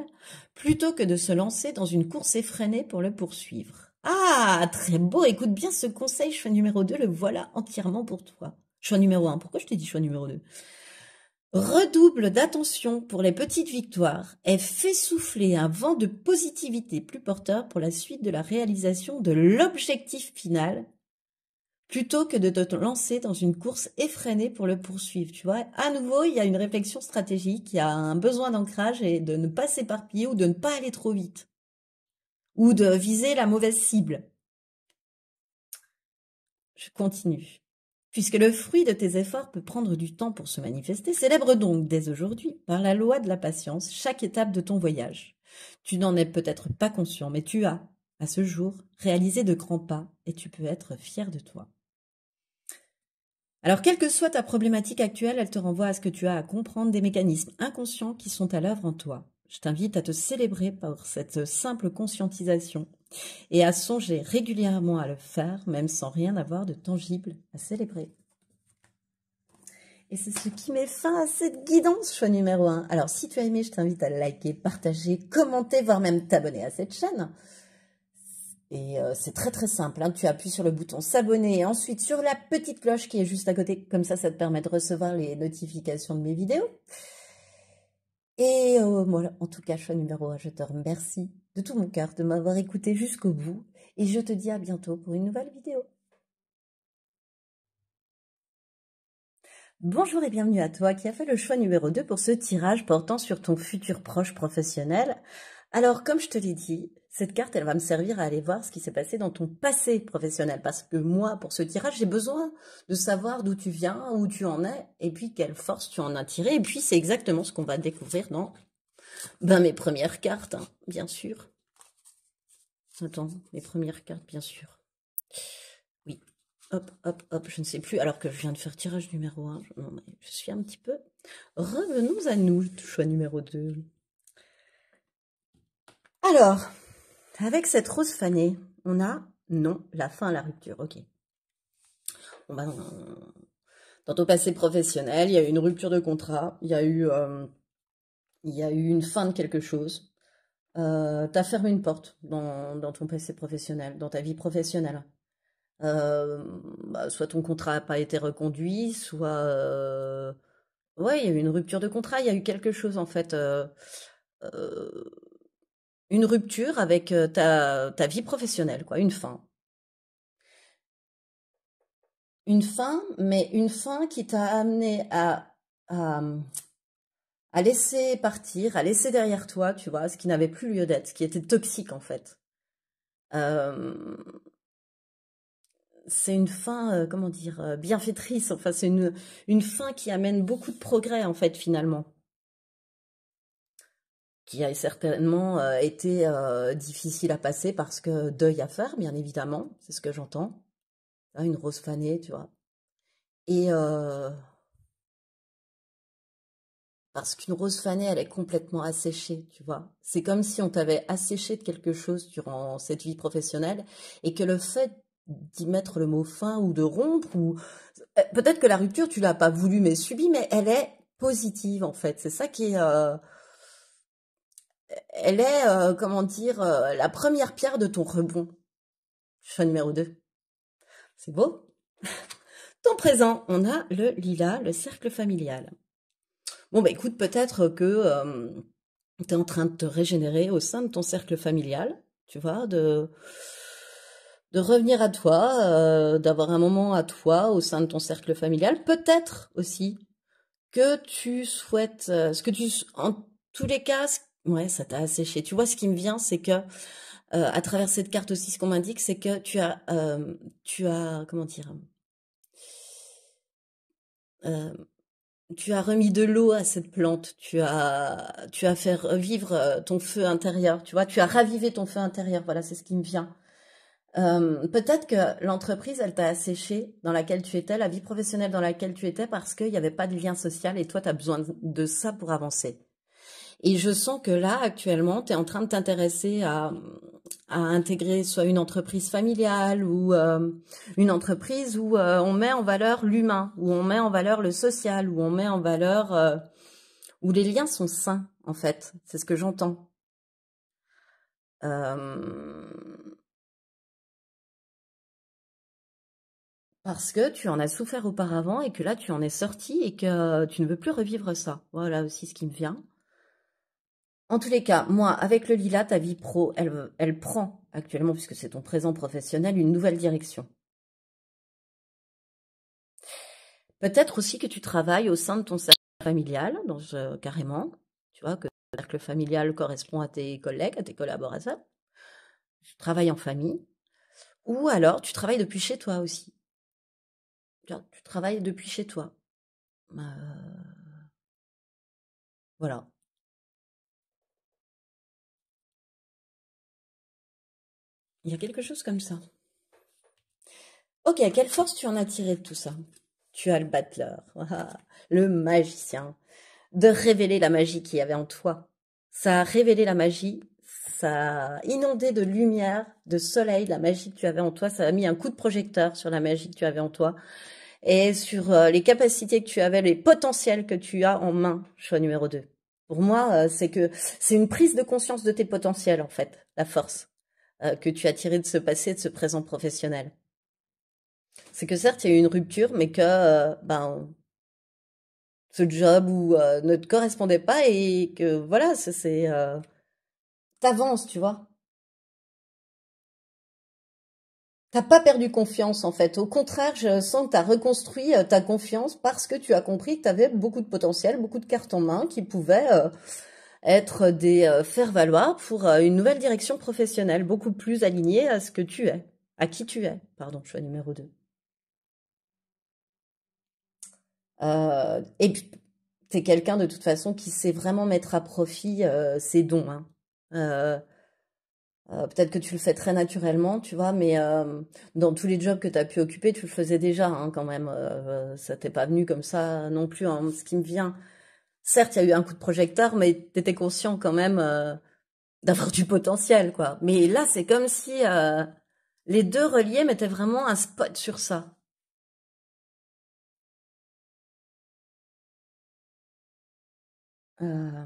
plutôt que de se lancer dans une course effrénée pour le poursuivre. Ah, très beau, écoute bien ce conseil, choix numéro 2, le voilà entièrement pour toi. Choix numéro 1, pourquoi je t'ai dit choix numéro 2 Redouble d'attention pour les petites victoires et fais souffler un vent de positivité plus porteur pour la suite de la réalisation de l'objectif final plutôt que de te lancer dans une course effrénée pour le poursuivre. Tu vois, à nouveau, il y a une réflexion stratégique, il y a un besoin d'ancrage et de ne pas s'éparpiller ou de ne pas aller trop vite ou de viser la mauvaise cible. Je continue. Puisque le fruit de tes efforts peut prendre du temps pour se manifester, célèbre donc dès aujourd'hui, par la loi de la patience, chaque étape de ton voyage. Tu n'en es peut-être pas conscient, mais tu as, à ce jour, réalisé de grands pas et tu peux être fier de toi. Alors, quelle que soit ta problématique actuelle, elle te renvoie à ce que tu as à comprendre des mécanismes inconscients qui sont à l'œuvre en toi. Je t'invite à te célébrer par cette simple conscientisation et à songer régulièrement à le faire, même sans rien avoir de tangible à célébrer. Et c'est ce qui met fin à cette guidance, choix numéro 1. Alors, si tu as aimé, je t'invite à liker, partager, commenter, voire même t'abonner à cette chaîne. Et euh, c'est très très simple. Hein. Tu appuies sur le bouton s'abonner et ensuite sur la petite cloche qui est juste à côté. Comme ça, ça te permet de recevoir les notifications de mes vidéos. Et euh, voilà, en tout cas, choix numéro 1, je te remercie de tout mon cœur de m'avoir écouté jusqu'au bout. Et je te dis à bientôt pour une nouvelle vidéo. Bonjour et bienvenue à toi qui a fait le choix numéro 2 pour ce tirage portant sur ton futur proche professionnel. Alors, comme je te l'ai dit, cette carte, elle va me servir à aller voir ce qui s'est passé dans ton passé professionnel. Parce que moi, pour ce tirage, j'ai besoin de savoir d'où tu viens, où tu en es, et puis quelle force tu en as tiré. Et puis, c'est exactement ce qu'on va découvrir dans ben, mes premières cartes, hein, bien sûr. Attends, mes premières cartes, bien sûr. Oui. Hop, hop, hop, je ne sais plus, alors que je viens de faire tirage numéro 1. je suis un petit peu... Revenons à nous, choix numéro 2. Alors, avec cette rose fanée, on a non, la fin la rupture. Ok. Dans ton passé professionnel, il y a eu une rupture de contrat, il y a eu, euh, il y a eu une fin de quelque chose. Euh, tu as fermé une porte dans, ton passé professionnel, dans ta vie professionnelle. Euh, bah, soit ton contrat n'a pas été reconduit, soit... ouais, il y a eu une rupture de contrat, il y a eu quelque chose en fait une rupture avec euh, ta, vie professionnelle, quoi, une fin. Une fin, mais une fin qui t'a amené à, à, laisser partir, à laisser derrière toi, tu vois, ce qui n'avait plus lieu d'être, ce qui était toxique en fait. Euh, c'est une fin, euh, comment dire, bienfaitrice. Enfin, c'est une, une fin qui amène beaucoup de progrès en fait finalement qui a certainement euh, été euh, difficile à passer parce que deuil à faire, bien évidemment, c'est ce que j'entends. Une rose fanée, tu vois. Et euh, parce qu'une rose fanée, elle est complètement asséchée, tu vois. C'est comme si on t'avait asséché de quelque chose durant cette vie professionnelle et que le fait d'y mettre le mot fin ou de rompre ou peut-être que la rupture tu l'as pas voulu mais subie mais elle est positive en fait c'est ça qui est elle est, euh, comment dire, euh, la première pierre de ton rebond. Choix numéro 2. C'est beau. [LAUGHS] Ton présent, on a le lila, le cercle familial. Bon, bah écoute, peut-être que euh, tu es en train de te régénérer au sein de ton cercle familial, tu vois, de, de revenir à toi, d'avoir un moment à toi au sein de ton cercle familial. Peut-être aussi que tu souhaites, ce que tu, en tous les cas, ouais, ça t'a asséché. Tu vois, ce qui me vient, c'est que euh, à travers cette carte aussi, ce qu'on m'indique, c'est que tu as, tu as, comment dire, tu as remis de l'eau à cette plante, tu as, tu as fait revivre ton feu intérieur, tu vois, tu as ravivé ton feu intérieur. Voilà, c'est ce qui me vient. Euh, peut-être que l'entreprise, elle t'a asséché dans laquelle tu étais, la vie professionnelle dans laquelle tu étais, parce qu'il n'y avait pas de lien social et toi, tu as besoin de ça pour avancer. Et je sens que là, actuellement, tu es en train de t'intéresser à, intégrer soit une entreprise familiale ou euh, une entreprise où euh, on met en valeur l'humain, où on met en valeur le social, où on met en valeur... où les liens sont sains, en fait. C'est ce que j'entends. Euh, Parce que tu en as souffert auparavant et que là tu en es sorti et que tu ne veux plus revivre ça. Voilà aussi ce qui me vient. En tous les cas, moi, avec le Lila, ta vie pro, elle, prend actuellement, puisque c'est ton présent professionnel, une nouvelle direction. Peut-être aussi que tu travailles au sein de ton cercle familial, carrément. Tu vois que le cercle familial correspond à tes collègues, à tes collaborateurs. Tu travailles en famille. Ou alors tu travailles depuis chez toi aussi tu travailles depuis chez toi. Euh, voilà. Il y a quelque chose comme ça. Ok, quelle force tu en as tiré de tout ça? Tu as le battleur, [LAUGHS] le magicien, de révéler la magie qu'il y avait en toi. Ça a révélé la magie, ça a inondé de lumière, de soleil la magie que tu avais en toi, ça a mis un coup de projecteur sur la magie que tu avais en toi et sur euh, les capacités que tu avais, les potentiels que tu as en main, choix numéro 2. Pour moi, euh, c'est que c'est une prise de conscience de tes potentiels, en fait, la force euh, que tu as tirée de ce passé, de ce présent professionnel? C'est que certes, il y a eu une rupture, mais que ben, ce job où, ne te correspondait pas et que voilà, c'est... T'avances, tu vois. T'as pas perdu confiance en fait. Au contraire, je sens que tu as reconstruit euh, ta confiance parce que tu as compris que tu avais beaucoup de potentiel, beaucoup de cartes en main qui pouvaient euh, être des euh, faire-valoir pour une nouvelle direction professionnelle, beaucoup plus alignée à ce que tu es, à qui tu es. Pardon, choix numéro 2. et puis, tu es quelqu'un de toute façon qui sait vraiment mettre à profit ses dons. Hein. Euh, peut-être que tu le fais très naturellement, tu vois, mais euh, dans tous les jobs que tu as pu occuper, tu le faisais déjà hein, quand même. Euh, ça t'est pas venu comme ça non plus. Hein. Ce qui me vient, certes, il y a eu un coup de projecteur, mais tu étais conscient quand même d'avoir du potentiel, quoi. Mais là, c'est comme si les deux reliés mettaient vraiment un spot sur ça. Euh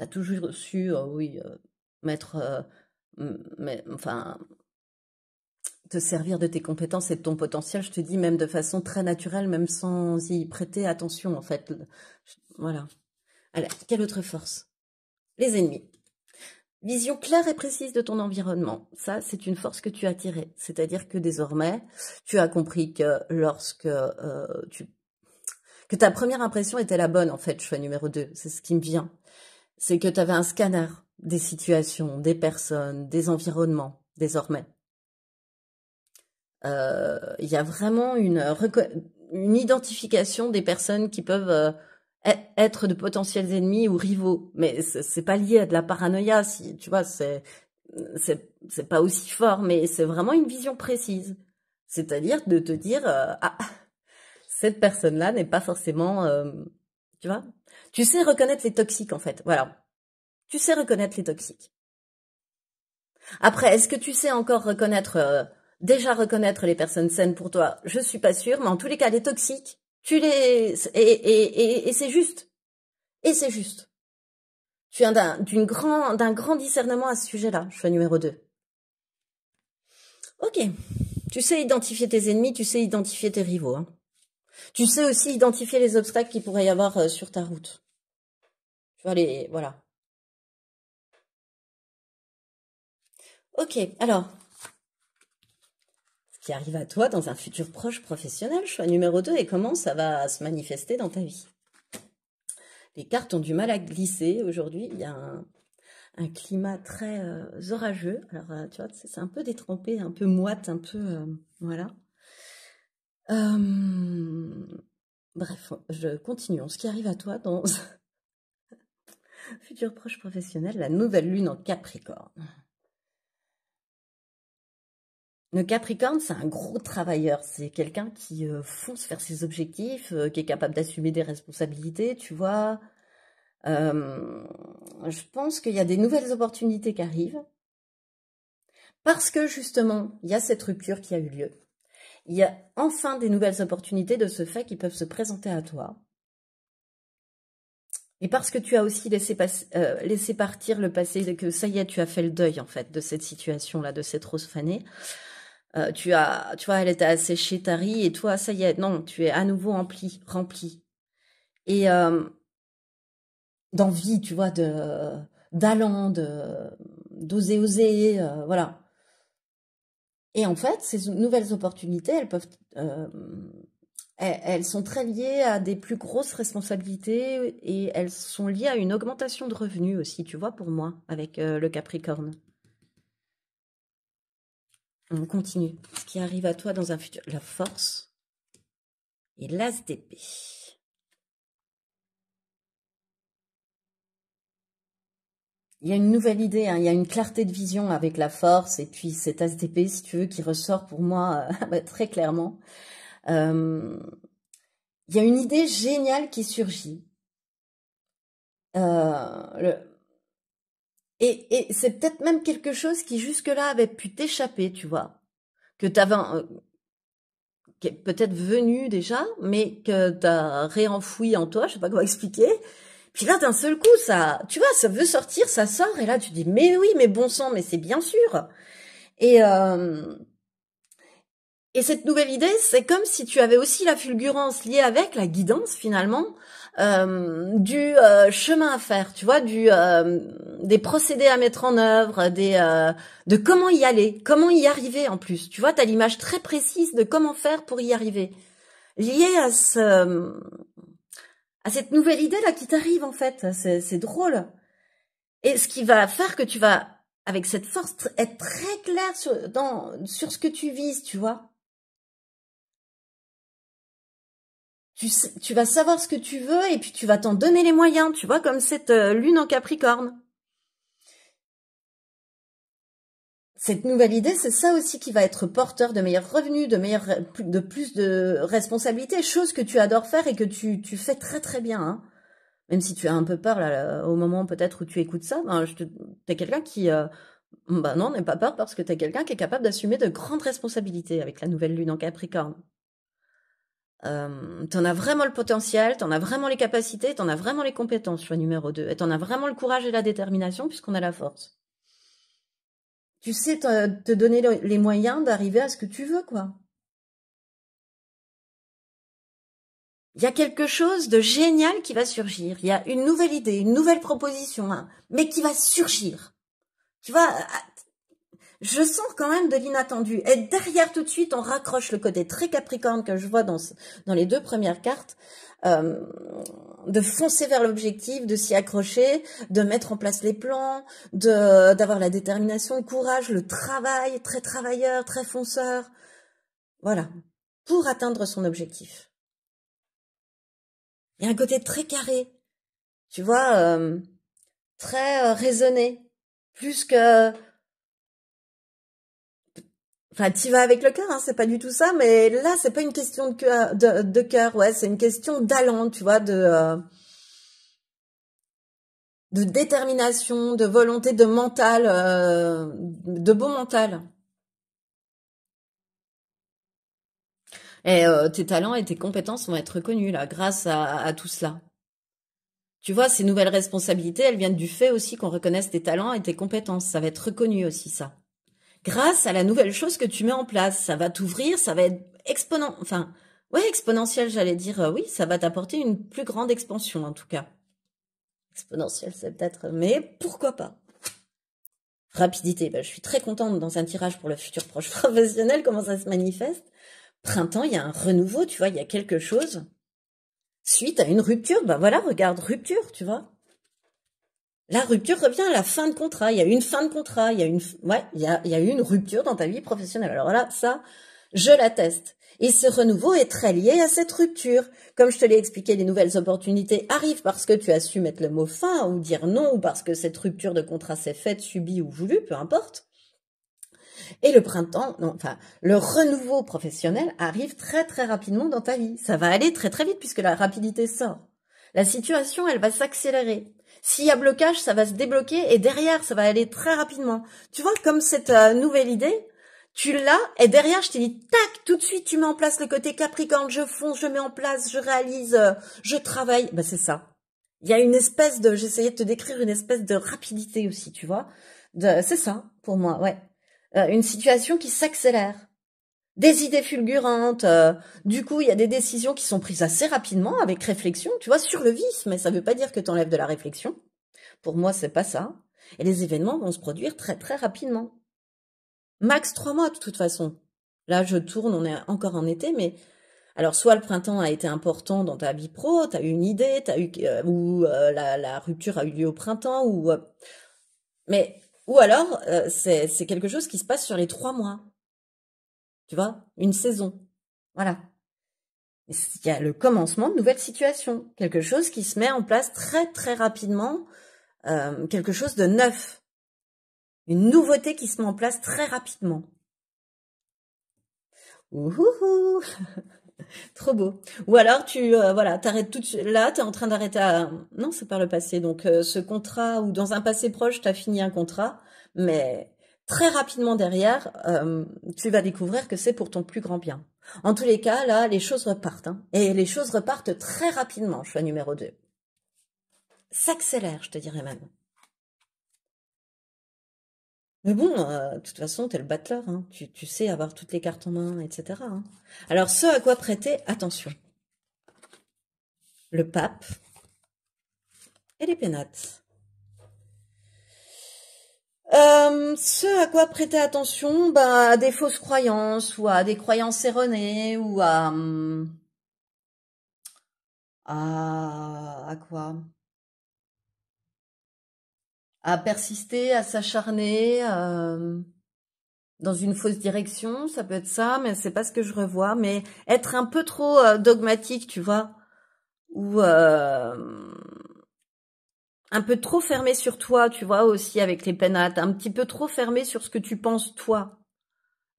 tu as toujours su, euh, oui, euh, mettre, euh, enfin, te servir de tes compétences et de ton potentiel, je te dis, même de façon très naturelle, même sans y prêter attention, en fait. Voilà. Alors, quelle autre force? Les ennemis. Vision claire et précise de ton environnement. Ça, c'est une force que tu as tirée. C'est-à-dire que désormais, tu as compris que lorsque tu que ta première impression était la bonne, en fait, choix numéro 2. C'est ce qui me vient c'est que tu avais un scanner des situations, des personnes, des environnements, désormais. Euh, il y a vraiment une, une identification des personnes qui peuvent euh, être de potentiels ennemis ou rivaux, mais c'est pas lié à de la paranoïa, si tu vois, c'est c'est pas aussi fort, mais c'est vraiment une vision précise. C'est-à-dire de te dire euh, ah cette personne-là n'est pas forcément, tu vois, tu sais reconnaître les toxiques en fait. Voilà. Tu sais reconnaître les toxiques. Après, est-ce que tu sais encore reconnaître, déjà reconnaître les personnes saines pour toi Je suis pas sûre, mais en tous les cas, les toxiques, tu les et, et, et, c'est juste. Et c'est juste. Tu as d'un d'une grand d'un grand discernement à ce sujet-là. Choix numéro 2. Ok. Tu sais identifier tes ennemis, tu sais identifier tes rivaux. Hein. Tu sais aussi identifier les obstacles qu'il pourrait y avoir euh, sur ta route. Tu vas les, voilà. Ok, alors, arrive à toi dans un futur proche professionnel, choix numéro 2, et comment ça va se manifester dans ta vie? Les cartes ont du mal à glisser aujourd'hui, il y a un, climat très euh, orageux, alors euh, tu vois, c'est un peu détrempé, un peu moite, un peu, euh, voilà. bref, je continue. Ce qui arrive à toi dans [LAUGHS] futur proche professionnel, la nouvelle lune en Capricorne. Le Capricorne, c'est un gros travailleur. C'est quelqu'un qui euh, fonce vers ses objectifs, euh, qui est capable d'assumer des responsabilités, tu vois. Euh, je pense qu'il y a des nouvelles opportunités qui arrivent. Parce que justement, il y a cette rupture qui a eu lieu. Il y a enfin des nouvelles opportunités de ce fait qui peuvent se présenter à toi. Et parce que tu as aussi laissé, laissé partir le passé, que ça y est, tu as fait le deuil en fait de cette situation-là, de cette rose fanée. Euh, tu as, tu vois, elle était asséchée ta riz et toi, ça y est, non, tu es à nouveau rempli, rempli. Et euh, d'envie, tu vois, de d'allant, de d'oser, oser, euh, voilà. Et en fait, ces nouvelles opportunités, elles peuvent, elles, sont très liées à des plus grosses responsabilités et elles sont liées à une augmentation de revenus aussi, tu vois, pour moi, avec le Capricorne. On continue. Ce qui arrive à toi dans un futur. La force et l'as d'épée. Il y a une nouvelle idée, hein. il y a une clarté de vision avec la force et puis cet as d'épée, si tu veux, qui ressort pour moi [LAUGHS] bah, très clairement. Euh, il y a une idée géniale qui surgit. Euh, et, c'est peut-être même quelque chose qui jusque-là avait pu t'échapper, tu vois, que tu avais euh, qui est peut-être venu déjà, mais que tu as réenfoui en toi, je sais pas comment [LAUGHS] expliquer. Puis là, d'un seul coup, ça, tu vois, ça veut sortir, ça sort, et là, tu dis, mais oui, mais bon sang, mais c'est bien sûr. Et euh, et cette nouvelle idée, c'est comme si tu avais aussi la fulgurance liée avec la guidance finalement euh, du euh, chemin à faire, tu vois, du euh, des procédés à mettre en œuvre, des de comment y aller, comment y arriver en plus. Tu vois, tu as l'image très précise de comment faire pour y arriver. Lié à ce à cette nouvelle idée là qui t'arrive en fait, c'est drôle. Et ce qui va faire que tu vas avec cette force être très clair sur dans sur ce que tu vises, tu vois tu, vas savoir ce que tu veux et puis tu vas t'en donner les moyens, tu vois, comme cette euh, lune en Capricorne. Cette nouvelle idée, c'est ça aussi qui va être porteur de meilleurs revenus, de meilleurs, de plus de responsabilités, choses que tu adores faire et que tu, fais très très bien. Hein. Même si tu as un peu peur au moment peut-être où tu écoutes ça, ben, je t'es quelqu'un qui, euh, bah non, n'aie pas peur parce que tu es quelqu'un qui est capable d'assumer de grandes responsabilités avec la nouvelle lune en Capricorne. Euh, t'en as vraiment le potentiel, t'en as vraiment les capacités, t'en as vraiment les compétences, choix numéro 2. Et t'en as vraiment le courage et la détermination puisqu'on a la force. Tu sais te, donner les moyens d'arriver à ce que tu veux, quoi. Il y a quelque chose de génial qui va surgir. Il y a une nouvelle idée, une nouvelle proposition, hein, mais qui va surgir. Tu vois, je sens quand même de l'inattendu. Et derrière tout de suite, on raccroche le côté très capricorne que je vois dans, dans les deux premières cartes, euh, de foncer vers l'objectif, de s'y accrocher, de mettre en place les plans, de d'avoir la détermination, le courage, le travail, très travailleur, très fonceur. Voilà, pour atteindre son objectif. Il y a un côté très carré, tu vois, euh, très euh, raisonné, plus que Enfin, tu vas avec le cœur, hein, c'est pas du tout ça, mais là, c'est pas une question de cœur, ouais, c'est une question d'allant, tu vois, de euh, détermination, de volonté, de mental, euh, de beau mental. Et euh, tes talents et tes compétences vont être reconnus là, grâce à tout cela. Tu vois, ces nouvelles responsabilités, elles viennent du fait aussi qu'on reconnaisse tes talents et tes compétences. Ça va être reconnu aussi, ça grâce à la nouvelle chose que tu mets en place. Ça va t'ouvrir, ça va être exponent, enfin, ouais, exponentiel, j'allais dire, euh, oui, ça va t'apporter une plus grande expansion, en tout cas. exponentielle, c'est peut-être, mais pourquoi pas? Rapidité, bah, je suis très contente dans un tirage pour le futur proche [LAUGHS] professionnel, comment ça se manifeste. Printemps, il y a un renouveau, tu vois, il y a quelque chose. Suite à une rupture, bah voilà, regarde, rupture, tu vois. La rupture revient à la fin de contrat. Il y a eu une fin de contrat. Il y a une, ouais, il y a, il y a eu une rupture dans ta vie professionnelle. Alors là, ça, je l'atteste. Et ce renouveau est très lié à cette rupture. Comme je te l'ai expliqué, les nouvelles opportunités arrivent parce que tu as su mettre le mot fin ou dire non ou parce que cette rupture de contrat s'est faite, subie ou voulue, peu importe. Et le printemps, non, enfin, le renouveau professionnel arrive très très rapidement dans ta vie. Ça va aller très très vite puisque la rapidité sort. La situation, elle va s'accélérer. S'il y a blocage, ça va se débloquer et derrière, ça va aller très rapidement. Tu vois, comme cette euh, nouvelle idée, tu l'as et derrière, je t'ai dit, tac, tout de suite, tu mets en place le côté capricorne, je fonce, je mets en place, je réalise, euh, je travaille. Ben, c'est ça. Il y a une espèce de, j'essayais de te décrire une espèce de rapidité aussi, tu vois. c'est ça, pour moi, ouais. Euh, une situation qui s'accélère. Des idées fulgurantes. du coup, il y a des décisions qui sont prises assez rapidement, avec réflexion, tu vois, sur le vice, mais ça veut pas dire que tu enlèves de la réflexion. Pour moi, c'est pas ça. Et les événements vont se produire très très rapidement. Max trois mois de toute façon. Là, je tourne, on est encore en été, mais alors soit le printemps a été important dans ta vie pro, tu as eu une idée, t'as eu euh, ou euh, la, rupture a eu lieu au printemps, ou euh, mais ou alors c'est quelque chose qui se passe sur les trois mois. Tu vois, une saison. Voilà. Il y a le commencement de nouvelles situations, quelque chose qui se met en place très très rapidement, quelque chose de neuf une nouveauté qui se met en place très rapidement. Ouhouhou [LAUGHS] Trop beau. Ou alors tu euh, voilà, t'arrêtes tout de suite. Là, t'es en train d'arrêter à... Non, c'est par le passé. Donc euh, ce contrat ou dans un passé proche, t'as fini un contrat, mais très rapidement derrière, euh, tu vas découvrir que c'est pour ton plus grand bien. En tous les cas, là, les choses repartent. Hein. et les choses repartent très rapidement, choix numéro 2. S'accélère, je te dirais même. Mais bon, euh, de toute façon, t'es le battleur, hein. tu, sais avoir toutes les cartes en main, etc. Hein. Alors, ce à quoi prêter attention. Le pape et les pénates. Euh, ce à quoi prêter attention, bah, à des fausses croyances, ou à des croyances erronées, ou à... Hum, à, à quoi? À persister, à s'acharner euh, dans une fausse direction, ça peut être ça, mais c'est pas ce que je revois. Mais être un peu trop euh, dogmatique, tu vois, ou euh, un peu trop fermé sur toi, tu vois, aussi avec les pénates, un petit peu trop fermé sur ce que tu penses toi.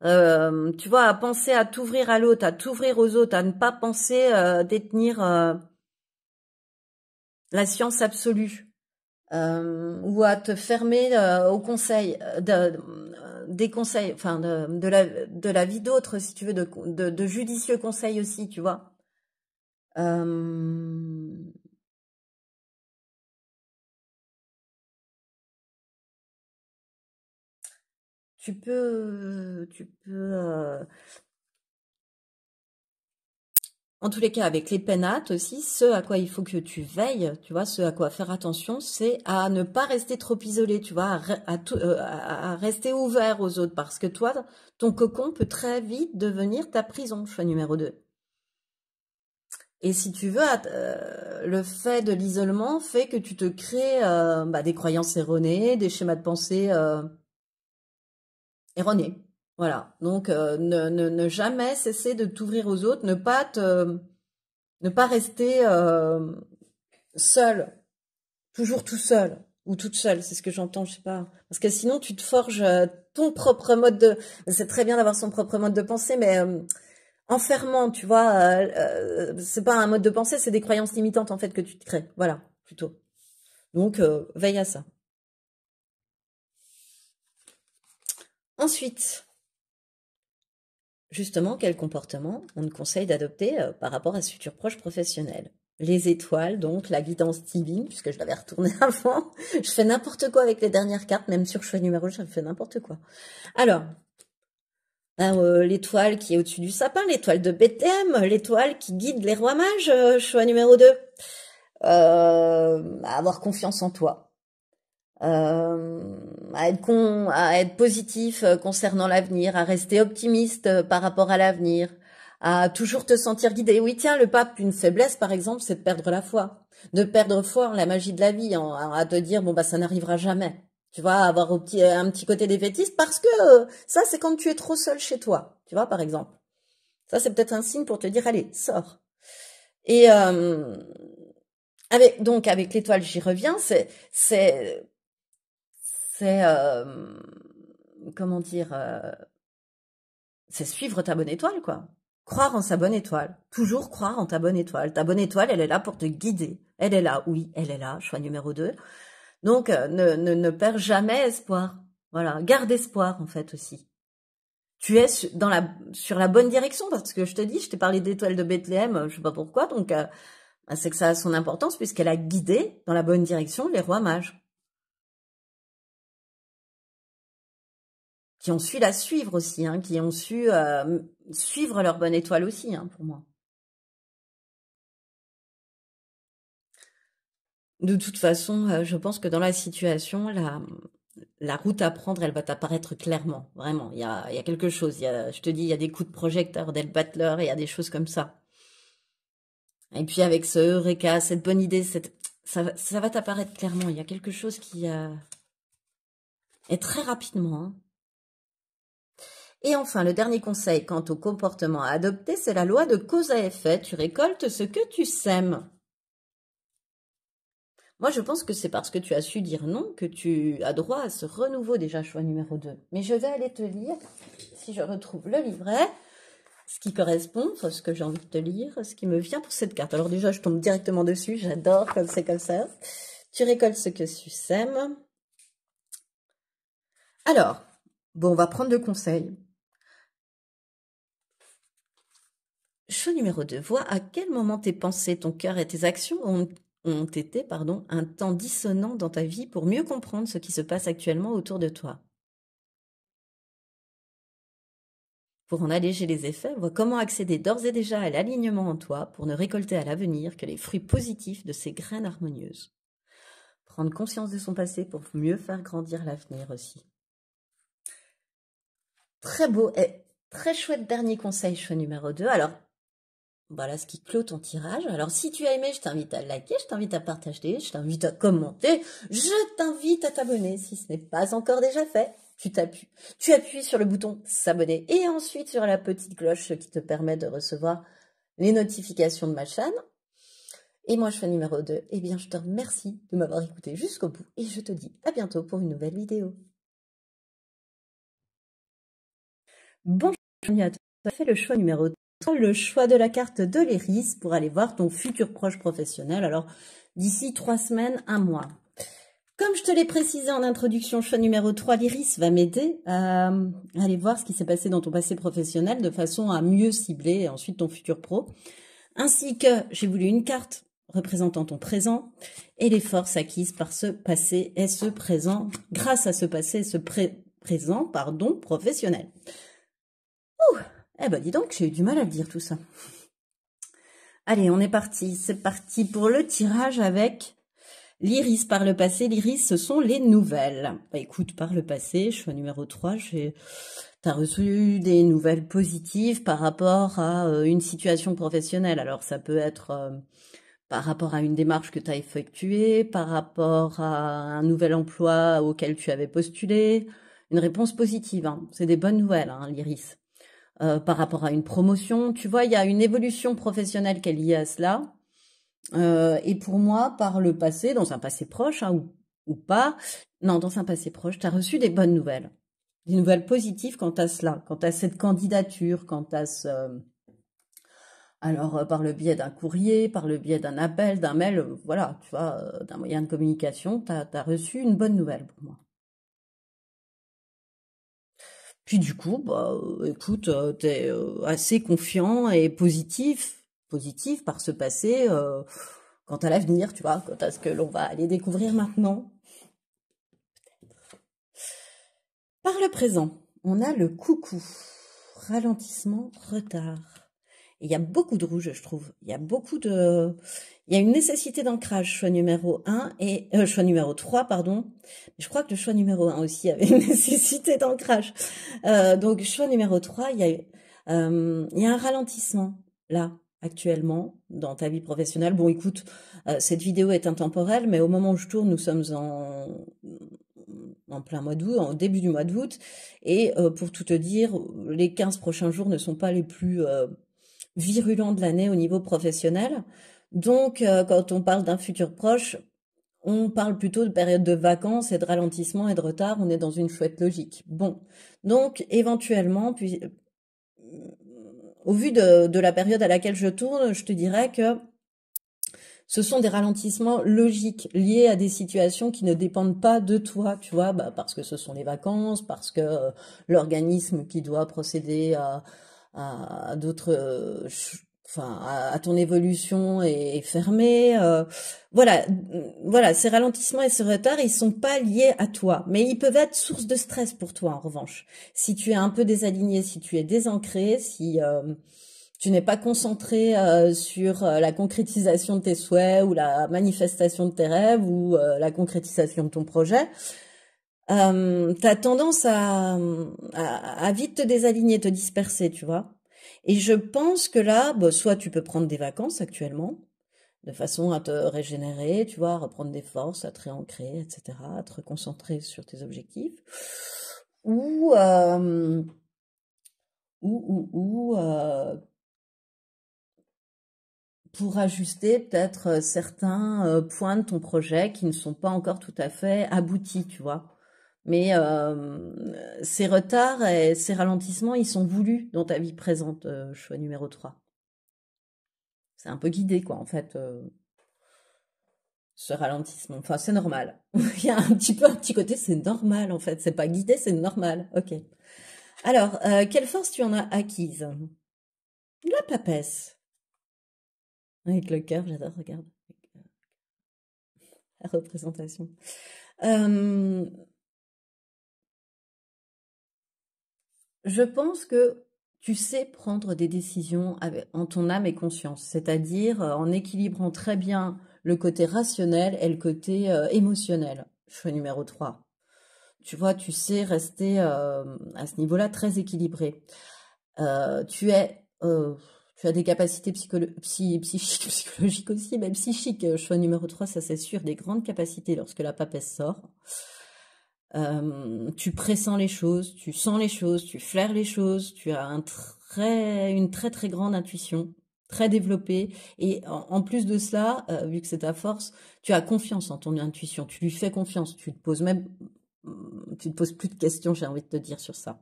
tu vois, à penser à t'ouvrir à l'autre, à t'ouvrir aux autres, à ne pas penser détenir la science absolue euh, ou à te fermer euh, au conseil, euh, de, des conseils, enfin de, la, vie d'autres, si tu veux, de, de, judicieux conseils aussi, tu vois. Euh... Tu peux, peux en tous les cas, avec les pénates aussi, ce à quoi il faut que tu veilles, tu vois, ce à quoi faire attention, c'est à ne pas rester trop isolé, tu vois, à, euh, rester ouvert aux autres, parce que toi, ton cocon peut très vite devenir ta prison, choix numéro 2. Et si tu veux, euh, le fait de l'isolement fait que tu te crées euh, bah, des croyances erronées, des schémas de pensée erronés. Voilà. Donc euh, ne, jamais cesser de t'ouvrir aux autres, ne pas te, ne pas rester euh, seul, toujours tout seul ou toute seule. C'est ce que j'entends, je sais pas. Parce que sinon tu te forges euh, ton propre mode de. C'est très bien d'avoir son propre mode de pensée, mais enfermant, tu vois. c'est pas un mode de pensée, c'est des croyances limitantes en fait que tu te crées. Voilà, plutôt. Donc veille à ça. Ensuite, justement quel comportement on te conseille d'adopter euh, par rapport à ce futur proche professionnel? Les étoiles, donc la guidance divine, puisque je l'avais retourné [LAUGHS] avant. je fais n'importe quoi avec les dernières cartes, même sur choix numéro, je fais n'importe quoi. Alors, ben, euh, l'étoile qui est au-dessus du sapin, l'étoile de Bethléem, l'étoile qui guide les rois mages, euh, choix numéro 2. à avoir confiance en toi, à être con, à être positif concernant l'avenir, à rester optimiste par rapport à l'avenir, à toujours te sentir guidé. Oui, tiens, le pape, une faiblesse, par exemple, c'est de perdre la foi, de perdre foi en la magie de la vie, à te dire bon bah ça n'arrivera jamais. Tu vois, avoir un petit côté défaitiste parce que ça, c'est quand tu es trop seul chez toi. Tu vois, par exemple. Ça, c'est peut-être un signe pour te dire, allez, sors. Et euh, avec donc avec l'étoile, j'y reviens. C'est c'est c'est euh, comment dire, euh, c'est suivre ta bonne étoile, quoi. Croire en sa bonne étoile. Toujours croire en ta bonne étoile. Ta bonne étoile, elle est là pour te guider. Elle est là, oui, elle est là. Choix numéro 2. Donc, ne, ne, ne perds jamais espoir. Voilà, garde espoir en fait aussi tu es dans la, sur la bonne direction parce que je te dis, je t'ai parlé d'étoile de Bethléem, je sais pas pourquoi, donc euh, bah, c'est que ça a son importance puisqu'elle a guidé dans la bonne direction les rois mages. Qui ont su la suivre aussi, hein, qui ont su euh, suivre leur bonne étoile aussi, hein, pour moi. De toute façon, euh, je pense que dans la situation, la, la route à prendre, elle va t'apparaître clairement, vraiment. Il y a, quelque chose. je te dis, il y a des coups de projecteur d'El Battler, il y a des choses comme ça. Et puis avec ce Eureka, cette bonne idée, ça, va t'apparaître clairement. Il y a quelque chose qui euh, est très rapidement. Hein. Et enfin, le dernier conseil quant au comportement à adopter, c'est la loi de cause à effet. Tu récoltes ce que tu sèmes. Moi, je pense que c'est parce que tu as su dire non que tu as droit à ce renouveau déjà choix numéro 2. Mais je vais aller te lire, si je retrouve le livret, ce qui correspond ce que j'ai envie de te lire, ce qui me vient pour cette carte. Alors déjà, je tombe directement dessus, j'adore comme c'est comme ça. Tu récoltes ce que tu sèmes. Alors, bon, on va prendre le conseil. Choix numéro 2. Vois à quel moment tes pensées, ton cœur et tes actions ont été pardon, un temps dissonant dans ta vie pour mieux comprendre ce qui se passe actuellement autour de toi. Pour en alléger les effets, vois comment accéder d'ores et déjà à l'alignement en toi pour ne récolter à l'avenir que les fruits positifs de ces graines harmonieuses. Prendre conscience de son passé pour mieux faire grandir l'avenir aussi. Très beau et très chouette dernier conseil, choix numéro 2. Alors, voilà ce qui clôt ton tirage. Alors si tu as aimé, je t'invite à liker, je t'invite à partager, je t'invite à commenter, je t'invite à t'abonner si ce n'est pas encore déjà fait. Tu t'appuies, appuies sur le bouton s'abonner et ensuite sur la petite cloche qui te permet de recevoir les notifications de ma chaîne. Et moi, je fais numéro 2. Eh bien, je te remercie de m'avoir écouté jusqu'au bout et je te dis à bientôt pour une nouvelle vidéo. Bonjour. Tu as fait le choix numéro le choix de la carte de l'Iris pour aller voir ton futur proche professionnel. Alors, d'ici trois semaines, un mois. Comme je te l'ai précisé en introduction, choix numéro 3, l'Iris va m'aider à aller voir ce qui s'est passé dans ton passé professionnel de façon à mieux cibler ensuite ton futur pro. Ainsi que j'ai voulu une carte représentant ton présent et les forces acquises par ce passé et ce présent, grâce à ce passé et ce présent, pardon, professionnel. Ouh eh ben dis donc, j'ai eu du mal à le dire tout ça. Allez, on est parti. C'est parti pour le tirage avec l'iris par le passé. L'iris, ce sont les nouvelles. Bah, écoute, par le passé, choix numéro 3, j'ai... as reçu des nouvelles positives par rapport à euh, une situation professionnelle. Alors ça peut être euh, par rapport à une démarche que tu as effectuée, par rapport à un nouvel emploi auquel tu avais postulé. Une réponse positive, hein. c'est des bonnes nouvelles, hein, l'iris. Euh, par rapport à une promotion. Tu vois, il y a une évolution professionnelle qui est liée à cela. Euh, et pour moi, par le passé, dans un passé proche hein, ou, pas, non, dans un passé proche, tu as reçu des bonnes nouvelles. Des nouvelles positives quant à cela, quant à cette candidature, quant à ce... Alors, euh, par le biais d'un courrier, par le biais d'un appel, d'un mail, voilà, tu vois, d'un moyen de communication, tu as reçu une bonne nouvelle pour moi. Puis du coup, bah, euh, écoute, euh, tu es euh, assez confiant et positif, positif par ce passé quant à l'avenir, tu vois, quant à ce que l'on va aller découvrir maintenant. Par le présent, on a le coucou, ralentissement, retard. Il y a beaucoup de rouge, je trouve. Il y a beaucoup de... Il y a une nécessité d'ancrage, choix numéro 1 et... Euh, choix numéro 3, pardon. Je crois que le choix numéro 1 aussi avait une [LAUGHS] nécessité d'ancrage. Euh, donc, choix numéro 3, il y a, euh, il y a un ralentissement, là, actuellement, dans ta vie professionnelle. Bon, écoute, euh, cette vidéo est intemporelle, mais au moment où je tourne, nous sommes en en plein mois d'août, en début du mois d'août. Et euh, pour tout te dire, les 15 prochains jours ne sont pas les plus euh, virulents de l'année au niveau professionnel. Donc, euh, quand on parle d'un futur proche, on parle plutôt de période de vacances et de ralentissement et de retard. On est dans une chouette logique. Bon, donc éventuellement, puis, au vu de, de la période à laquelle je tourne, je te dirais que ce sont des ralentissements logiques liés à des situations qui ne dépendent pas de toi, tu vois, bah, parce que ce sont les vacances, parce que euh, l'organisme qui doit procéder à, à, d'autres, euh, enfin, à, ton évolution est, fermé. Euh, voilà, voilà, ces ralentissements et ces retards, ils sont pas liés à toi, mais ils peuvent être source de stress pour toi en revanche. Si tu es un peu désaligné, si tu es désancré, si tu n'es pas concentré euh, sur euh, la concrétisation de tes souhaits ou la manifestation de tes rêves ou euh, la concrétisation de ton projet, euh, tu as tendance à, à, vite te désaligner, te disperser, tu vois. Et je pense que là, bah, soit tu peux prendre des vacances actuellement, de façon à te régénérer, tu vois, à reprendre des forces, à te réancrer, etc., à te reconcentrer sur tes objectifs, ou ou, ou, ou pour ajuster peut-être euh, certains euh, points de ton projet qui ne sont pas encore tout à fait aboutis, tu vois. Mais euh, ces retards et ces ralentissements, ils sont voulus dans ta vie présente, choix numéro 3. C'est un peu guidé, quoi, en fait, ce ralentissement. Enfin, c'est normal. [LAUGHS] Il y a un petit peu un petit côté, c'est normal, en fait. C'est pas guidé, c'est normal. Ok. Alors, quelle force tu en as acquise? La papesse. Avec le cœur, j'adore, regarde. La représentation. Je pense que tu sais prendre des décisions en ton âme et conscience, c'est-à-dire euh, en équilibrant très bien le côté rationnel et le côté euh, émotionnel. Choix numéro 3. Tu vois, tu sais rester à ce niveau-là très équilibré. Euh, tu as des capacités [LAUGHS] psychologiques aussi, même psychiques. Euh, choix numéro 3, ça c'est sûr, des grandes capacités lorsque la papesse sort. Euh, tu pressens les choses, tu sens les choses, tu flaires les choses, tu as un très, une très très grande intuition, très développée. Et en, plus de cela, euh, vu que c'est ta force, tu as confiance en ton intuition, tu lui fais confiance, tu te poses même, tu te poses plus de questions, j'ai envie de te dire sur ça.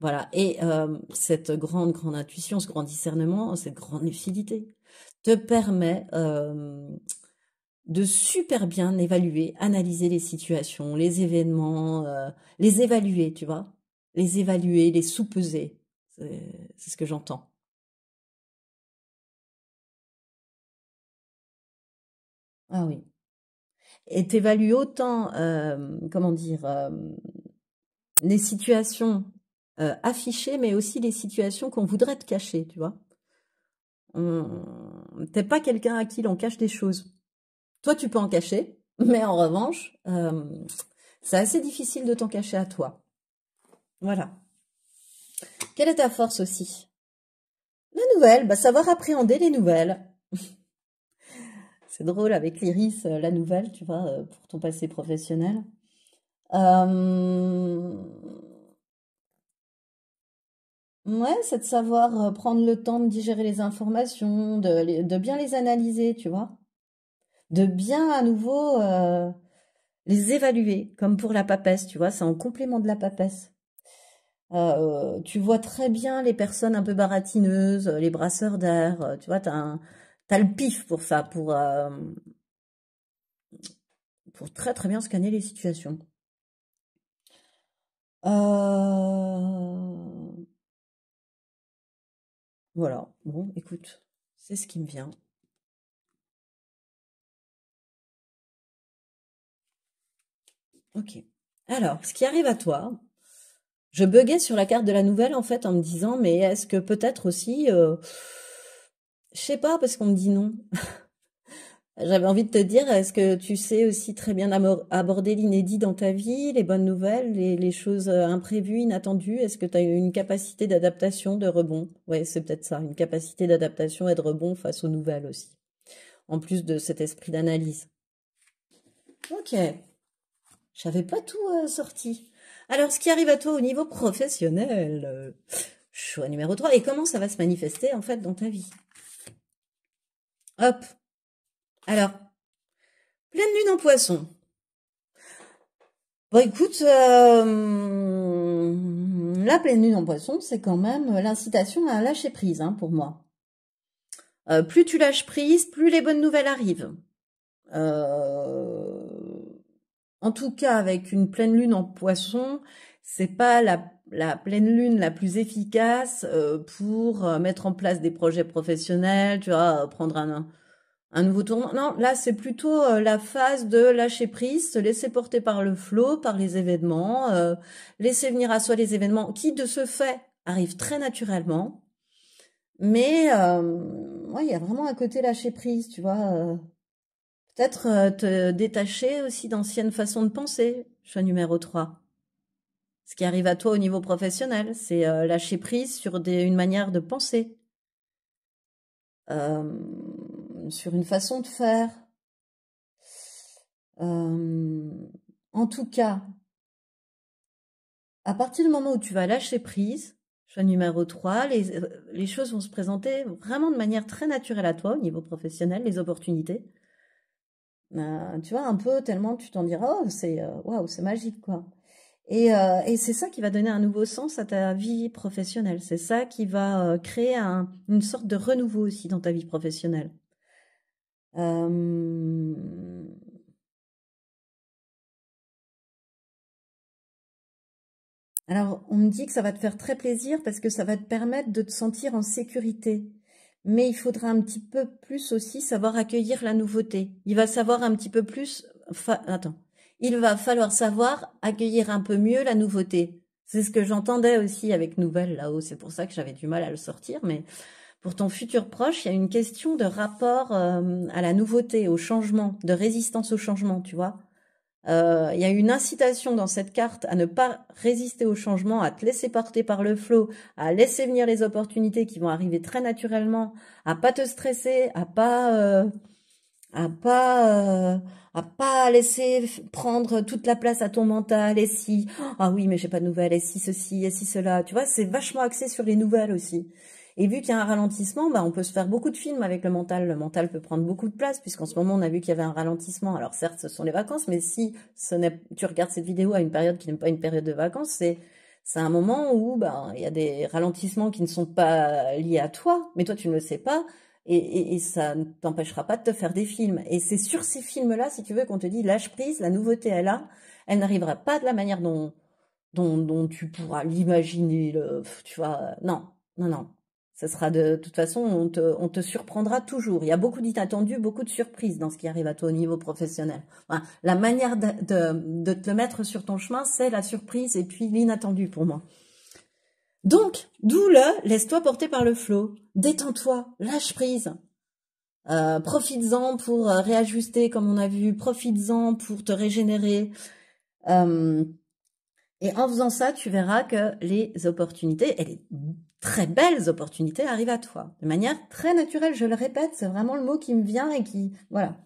Voilà. Et euh, cette grande, grande intuition, ce grand discernement, cette grande lucidité te permet euh, de super bien évaluer, analyser les situations, les événements, euh, les évaluer, tu vois, les évaluer, les sous-peser. C'est ce que j'entends. Ah oui. Et t'évalues autant, comment dire, les situations euh, afficher, mais aussi les situations qu'on voudrait te cacher, tu vois. T'es pas quelqu'un à qui l'on cache des choses. Toi, tu peux en cacher, mais en revanche, euh, c'est assez difficile de t'en cacher à toi. Voilà. Quelle est ta force aussi? La nouvelle, bah, savoir appréhender les nouvelles. [LAUGHS] c'est drôle avec l'iris, euh, la nouvelle, tu vois, pour ton passé professionnel. Euh, Ouais, c'est de savoir euh, prendre le temps de digérer les informations, de bien les analyser, tu vois. De bien à nouveau euh, les évaluer, comme pour la papesse, tu vois, c'est en complément de la papesse. Euh, tu vois très bien les personnes un peu baratineuses, les brasseurs d'air, tu vois, t'as as le pif pour ça, pour, pour très très bien scanner les situations. Euh... Voilà, bon, écoute, c'est ce qui me vient. Ok. Alors, ce qui arrive à toi, je buguais sur la carte de la nouvelle en fait en me disant, mais est-ce que peut-être aussi, euh, Je sais pas parce qu'on me dit non. [LAUGHS] J'avais envie de te dire, est-ce que tu sais aussi très bien aborder l'inédit dans ta vie, les bonnes nouvelles, les, choses euh, imprévues, inattendues? Est-ce que tu as une capacité d'adaptation, de rebond? Ouais, c'est peut-être ça, une capacité d'adaptation et de rebond face aux nouvelles aussi. En plus de cet esprit d'analyse. Ok. J'avais pas tout euh, sorti. Alors, ce qui arrive à toi au niveau professionnel, euh, choix numéro 3, et comment ça va se manifester en fait dans ta vie? Hop, alors, pleine lune en poisson. Bon, écoute, euh, la pleine lune en poisson, c'est quand même l'incitation à lâcher prise hein, pour moi. Plus tu lâches prise, plus les bonnes nouvelles arrivent. En tout cas, avec une pleine lune en poisson, c'est pas la, la, pleine lune la plus efficace pour mettre en place des projets professionnels, tu vois, prendre un, un nouveau tournant. Non, là, c'est plutôt euh, la phase de lâcher prise, se laisser porter par le flot, par les événements, euh, laisser venir à soi les événements qui, de ce fait, arrivent très naturellement. Mais euh, il y a vraiment un côté lâcher prise, tu vois. Euh, peut-être te détacher aussi d'anciennes façons de penser, choix numéro 3. Ce qui arrive à toi au niveau professionnel, c'est lâcher prise sur une manière de penser. Euh, sur une façon de faire. Euh, en tout cas, à partir du moment où tu vas lâcher prise, choix numéro 3, les, les choses vont se présenter vraiment de manière très naturelle à toi au niveau professionnel, les opportunités. Euh, tu vois, un peu tellement tu t'en diras, oh, c'est euh, waouh, c'est magique, quoi. Et, euh, et c'est ça qui va donner un nouveau sens à ta vie professionnelle. C'est ça qui va créer un, une sorte de renouveau aussi dans ta vie professionnelle. Alors, on me dit que ça va te faire très plaisir parce que ça va te permettre de te sentir en sécurité. Mais il faudra un petit peu plus aussi savoir accueillir la nouveauté. Il va savoir un petit peu plus... Attends. Il va falloir savoir accueillir un peu mieux la nouveauté. C'est ce que j'entendais aussi avec Nouvelle là-haut. C'est pour ça que j'avais du mal à le sortir. Mais pour ton futur proche, il y a une question de rapport euh, à la nouveauté, au changement, de résistance au changement, tu vois. Euh, il y a une incitation dans cette carte à ne pas résister au changement, à te laisser porter par le flot, à laisser venir les opportunités qui vont arriver très naturellement, à pas te stresser, à pas euh, à pas à pas laisser prendre toute la place à ton mental. Et si ah oui mais j'ai pas de nouvelles. Et si ceci et si cela. Tu vois c'est vachement axé sur les nouvelles aussi et vu qu'il y a un ralentissement, bah, on peut se faire beaucoup de films avec le mental. Le mental peut prendre beaucoup de place, puisqu'en ce moment, on a vu qu'il y avait un ralentissement. Alors certes, ce sont les vacances, mais si tu regardes cette vidéo à une période qui n'est pas une période de vacances, c'est c'est un moment où bah, il y a des ralentissements qui ne sont pas liés à toi, mais toi tu ne le sais pas, et, et, ça ne t'empêchera pas de te faire des films. Et c'est sur ces films-là, si tu veux, qu'on te dit lâche prise, la nouveauté est là, elle n'arrivera pas de la manière dont, dont, dont tu pourras l'imaginer, tu vois, non, non, non. Ce sera de, toute façon, on te, on te, surprendra toujours. Il y a beaucoup d'inattendus, beaucoup de surprises dans ce qui arrive à toi au niveau professionnel. la manière de, de, te mettre sur ton chemin, c'est la surprise et puis l'inattendu pour moi. Donc, d'où le laisse-toi porter par le flot, détends-toi, lâche prise. Euh, profites-en pour réajuster comme on a vu, profites-en pour te régénérer. Euh, et en faisant ça, tu verras que les opportunités, et les très belles opportunités arrivent à toi. De manière très naturelle, je le répète, c'est vraiment le mot qui me vient et qui... Voilà.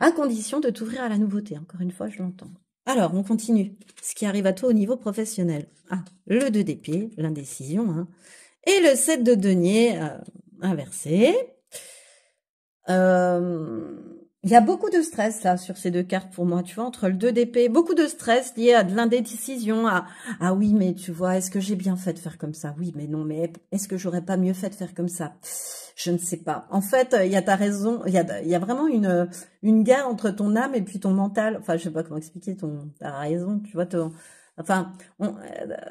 À condition de t'ouvrir à la nouveauté. Encore une fois, je l'entends. Alors, on continue. Ce qui arrive à toi au niveau professionnel. Ah, le 2 d'épée, l'indécision. Hein. Et le 7 de denier euh, inversé. Euh, il y a beaucoup de stress là sur ces deux cartes pour moi, tu vois, entre le 2 d'épée, beaucoup de stress lié à de l'indécision, à ah oui mais tu vois, est-ce que j'ai bien fait de faire comme ça? Oui mais non, mais est-ce que j'aurais pas mieux fait de faire comme ça? Je ne sais pas. En fait, il y a ta raison, il y a, vraiment une une guerre entre ton âme et puis ton mental. Enfin, je sais pas comment expliquer ton ta raison, tu vois, ton Enfin,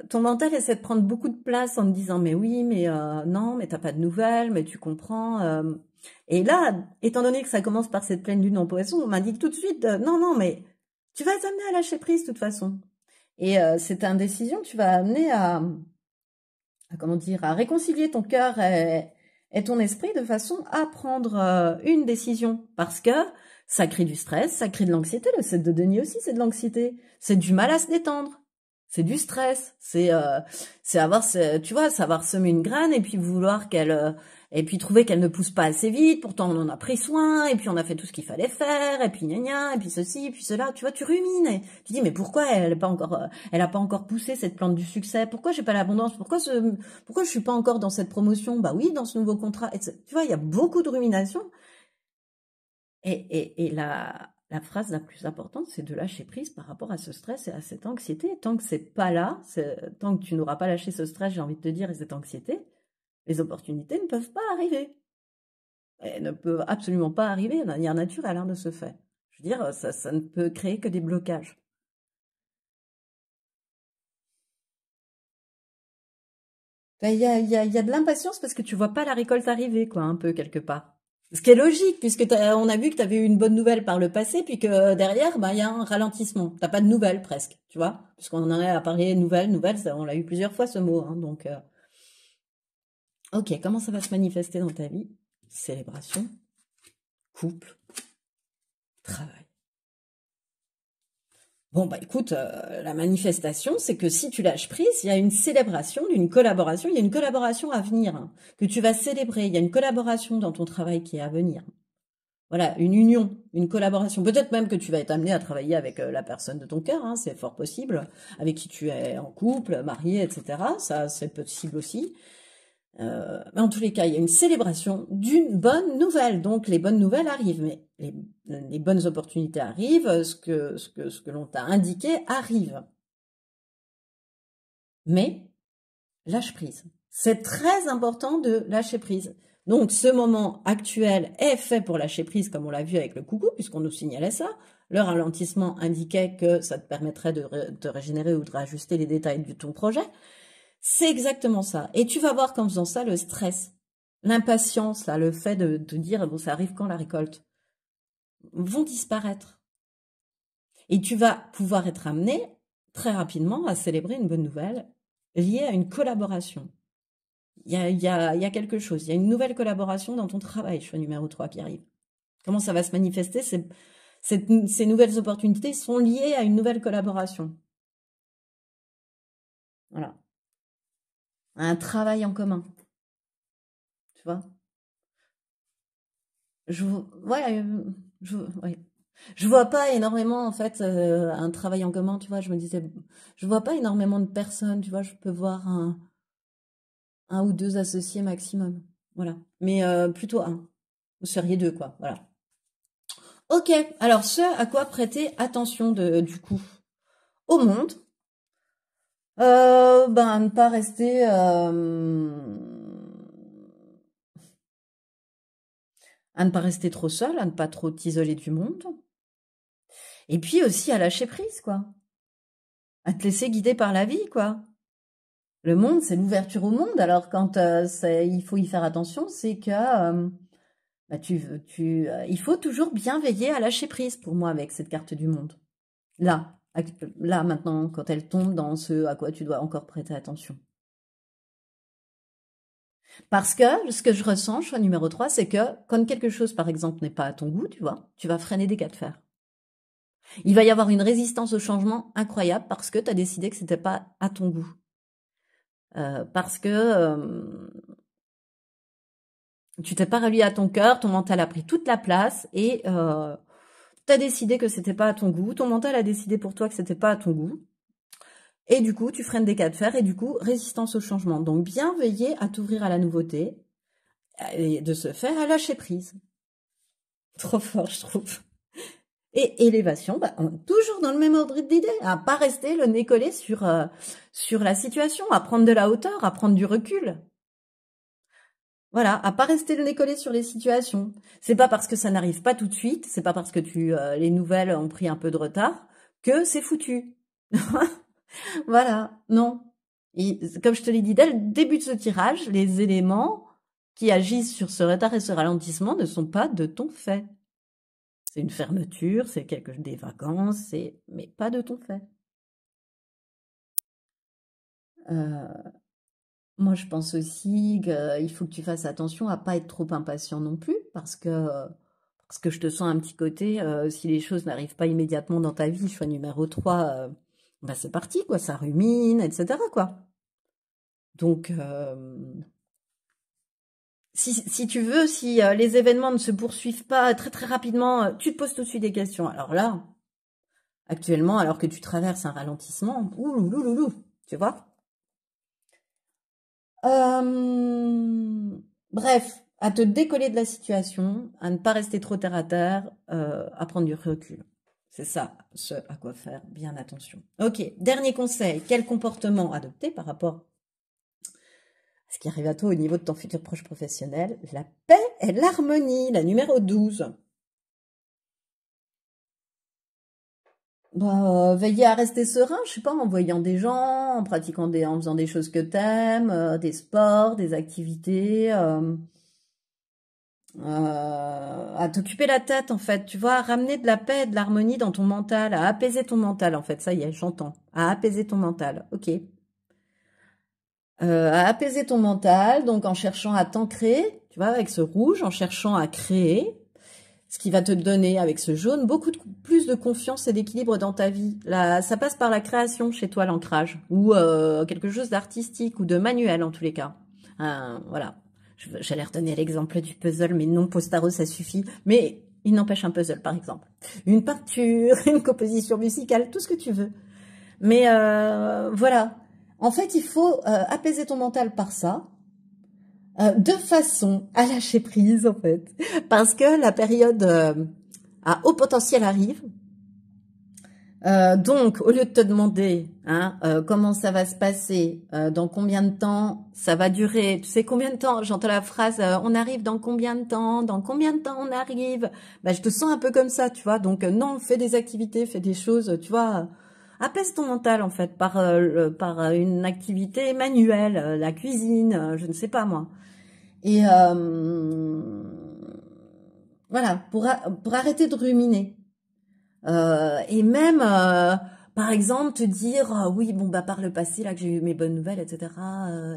ton mental essaie de prendre beaucoup de place en te disant mais oui, mais euh, non, mais t'as pas de nouvelles, mais tu comprends. Euh, et là, étant donné que ça commence par cette pleine lune en poisson, on m'indique tout de suite, euh, non, non, mais tu vas t'amener à lâcher prise de toute façon. Et euh, cette indécision, tu vas amener à, à, comment dire, à réconcilier ton cœur et, ton esprit de façon à prendre euh, une décision. Parce que ça crée du stress, ça crée de l'anxiété. Le set de Denis aussi, c'est de l'anxiété. C'est du mal à se détendre. C'est du stress. C'est c'est avoir, tu vois, savoir semer une graine et puis vouloir qu'elle et puis trouver qu'elle ne pousse pas assez vite, pourtant on en a pris soin, et puis on a fait tout ce qu'il fallait faire, et puis gna gna, et puis ceci, et puis cela, tu vois, tu rumines, et tu dis, mais pourquoi elle n'a pas encore, euh, elle a pas encore poussé cette plante du succès, pourquoi j'ai pas l'abondance, pourquoi ce, pourquoi je suis pas encore dans cette promotion, bah oui, dans ce nouveau contrat, et tu vois, il y a beaucoup de ruminations, et, et, et la, la phrase la plus importante, c'est de lâcher prise par rapport à ce stress et à cette anxiété. Tant que c'est pas là, tant que tu n'auras pas lâché ce stress, j'ai envie de te dire, et cette anxiété, les opportunités ne peuvent pas arriver. Elles ne peuvent absolument pas arriver de manière naturelle hein, de ce fait. Je veux dire, ça, ça ne peut créer que des blocages. Ben, il y a, y, a, y a de l'impatience parce que tu vois pas la récolte arriver, quoi, un peu quelque part. Ce qui est logique, puisque on a vu que tu avais eu une bonne nouvelle par le passé, puis que derrière, bah, il y a un ralentissement. T'as pas de nouvelles presque, tu vois, puisqu'on en a parlé nouvelles, nouvelles, on l'a eu plusieurs fois ce mot, hein, donc. Euh, Ok, comment ça va se manifester dans ta vie? Célébration, couple, travail. Bon, bah écoute, euh, la manifestation, c'est que si tu lâches prise, il y a une célébration d'une collaboration, il y a une collaboration à venir, hein, que tu vas célébrer, il y a une collaboration dans ton travail qui est à venir. Voilà, une union, une collaboration. Peut-être même que tu vas être amené à travailler avec euh, la personne de ton cœur, hein, c'est fort possible, avec qui tu es en couple, marié, etc. Ça, c'est possible aussi. Euh, en tous les cas, il y a une célébration d'une bonne nouvelle. Donc les bonnes nouvelles arrivent, mais les, bonnes opportunités arrivent, ce que, ce que, l'on t'a indiqué arrive. Mais lâche prise. C'est très important de lâcher prise. Donc ce moment actuel est fait pour lâcher prise, comme on l'a vu avec le coucou, puisqu'on nous signalait ça. Le ralentissement indiquait que ça te permettrait de, de régénérer ou de réajuster les détails de ton projet. C'est exactement ça. Et tu vas voir qu'en faisant ça, le stress, l'impatience, là, le fait de, de dire bon, ça arrive quand la récolte, vont disparaître. Et tu vas pouvoir être amené très rapidement à célébrer une bonne nouvelle liée à une collaboration. Il y a, y a, y a quelque chose, il y a une nouvelle collaboration dans ton travail, choix numéro 3 qui arrive. Comment ça va se manifester? Ces, ces nouvelles opportunités sont liées à une nouvelle collaboration. Voilà un travail en commun. Tu vois? Je, euh, je, je vois pas énormément en fait euh, un travail en commun, tu vois. Je me disais, je vois pas énormément de personnes, tu vois. Je peux voir un, un ou deux associés maximum, voilà. Mais euh, plutôt un. Vous seriez deux, quoi. Voilà. Ok. Alors, ce à quoi prêter attention de, du coup au monde, euh, ben, ne pas rester. Euh, à ne pas rester trop seul, à ne pas trop t'isoler du monde. Et puis aussi à lâcher prise, quoi. À te laisser guider par la vie, quoi. Le monde, c'est l'ouverture au monde. Alors quand euh, il faut y faire attention, c'est que euh, bah, tu, tu, il faut toujours bien veiller à lâcher prise pour moi avec cette carte du monde. Là, là maintenant, quand elle tombe dans ce à quoi tu dois encore prêter attention. Parce que ce que je ressens, choix numéro 3, c'est que quand quelque chose, par exemple, n'est pas à ton goût, tu vois, tu vas freiner des cas de fer. Il va y avoir une résistance au changement incroyable parce que tu as décidé que c'était pas à ton goût. Euh, parce que euh, tu t'es pas relié à ton cœur, ton mental a pris toute la place et euh, T'as décidé que c'était pas à ton goût, ton mental a décidé pour toi que c'était pas à ton goût. Et du coup, tu freines des cas de fer et du coup, résistance au changement. Donc, bien veiller à t'ouvrir à la nouveauté et de se faire à lâcher prise. Trop fort, je trouve. Et élévation, bah, toujours dans le même ordre d'idée, à pas rester le nez collé sur, euh, sur la situation, à prendre de la hauteur, à prendre du recul. Voilà, à pas rester le nez sur les situations. C'est pas parce que ça n'arrive pas tout de suite, c'est pas parce que euh, les nouvelles ont pris un peu de retard que c'est foutu. [LAUGHS] voilà, non. comme je te l'ai dit dès le début de ce tirage, les éléments qui agissent sur ce retard et ce ralentissement ne sont pas de ton fait. C'est une fermeture, c'est quelque des vacances, c'est mais pas de ton fait. Euh, Moi, je pense aussi qu'il faut que tu fasses attention à pas être trop impatient non plus, parce que, parce que je te sens un petit côté, euh, si les choses n'arrivent pas immédiatement dans ta vie, choix numéro 3, euh, bah c'est parti, quoi, ça rumine, etc., quoi. Donc, euh, si, si tu veux, si les événements ne se poursuivent pas très très rapidement, tu te poses tout de suite des questions. Alors là, actuellement, alors que tu traverses un ralentissement, ouloulouloulou, tu vois? Euh, bref, à te décoller de la situation, à ne pas rester trop terre à terre, euh, à prendre du recul. C'est ça, ce à quoi faire bien attention. Ok, dernier conseil, quel comportement adopter par rapport à ce qui arrive à toi au niveau de ton futur proche professionnel? La paix et l'harmonie, la numéro 12. Bah, veiller à rester serein, je sais pas, en voyant des gens, en pratiquant des, en faisant des choses que t'aimes, euh, des sports, des activités, euh, euh, à t'occuper la tête en fait, tu vois, à ramener de la paix, de l'harmonie dans ton mental, à apaiser ton mental en fait, ça y est, j'entends, à apaiser ton mental, ok. à apaiser ton mental, donc en cherchant à t'ancrer, tu vois, avec ce rouge, en cherchant à créer, ce qui va te donner avec ce jaune beaucoup plus de confiance et d'équilibre dans ta vie. Là, ça passe par la création chez toi, l'ancrage, ou euh, quelque chose d'artistique ou de manuel en tous les cas. Euh, voilà. J'allais redonner l'exemple du puzzle, mais non, Postaro, ça suffit. Mais il n'empêche un puzzle, par exemple. Une peinture, [LAUGHS] une composition musicale, tout ce que tu veux. Mais euh, voilà. En fait, il faut apaiser ton mental par ça, euh, de façon à lâcher prise en fait, parce que la période euh, à haut potentiel arrive. Euh, donc, au lieu de te demander hein, comment ça va se passer, dans combien de temps ça va durer, tu sais combien de temps, j'entends la phrase on arrive dans combien de temps, dans combien de temps on arrive, bah, je te sens un peu comme ça, tu vois. Donc non, fais des activités, fais des choses, tu vois, apaise ton mental en fait par par une activité manuelle, la cuisine, je ne sais pas moi. Et euh, voilà, pour, pour arrêter de ruminer. Euh, et même, euh, par exemple, te dire, ah oui, bon, bah par le passé, là, que j'ai eu mes bonnes nouvelles, etc.,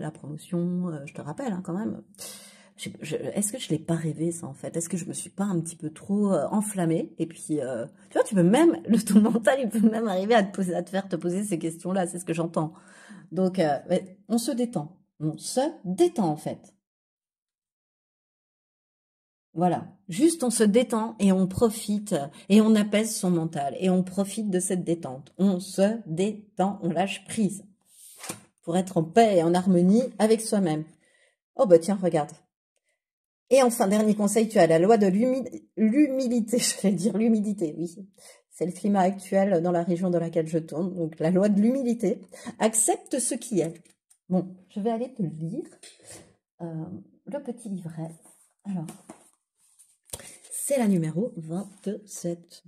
la promotion, je te rappelle hein, quand même. Est-ce que je l'ai pas rêvé ça en fait? Est-ce que je me suis pas un petit peu trop enflammée? Et puis, tu vois, tu peux même, [LAUGHS] le ton mental, il peut même arriver à te poser, à te faire te poser ces questions-là. C'est ce que j'entends. Donc, on se détend. On se détend en fait. Voilà, juste on se détend et on profite et on apaise son mental et on profite de cette détente. On se détend, on lâche prise pour être en paix et en harmonie avec soi-même. Oh bah tiens, regarde. Et enfin, dernier conseil, tu as la loi de l'humilité, [LAUGHS] je vais dire l'humidité, oui. C'est le climat actuel dans la région dans laquelle je tourne, donc la loi de l'humilité. Accepte ce qui est. Bon, je vais aller te lire euh, le petit livret. Alors, c'est la numéro 27.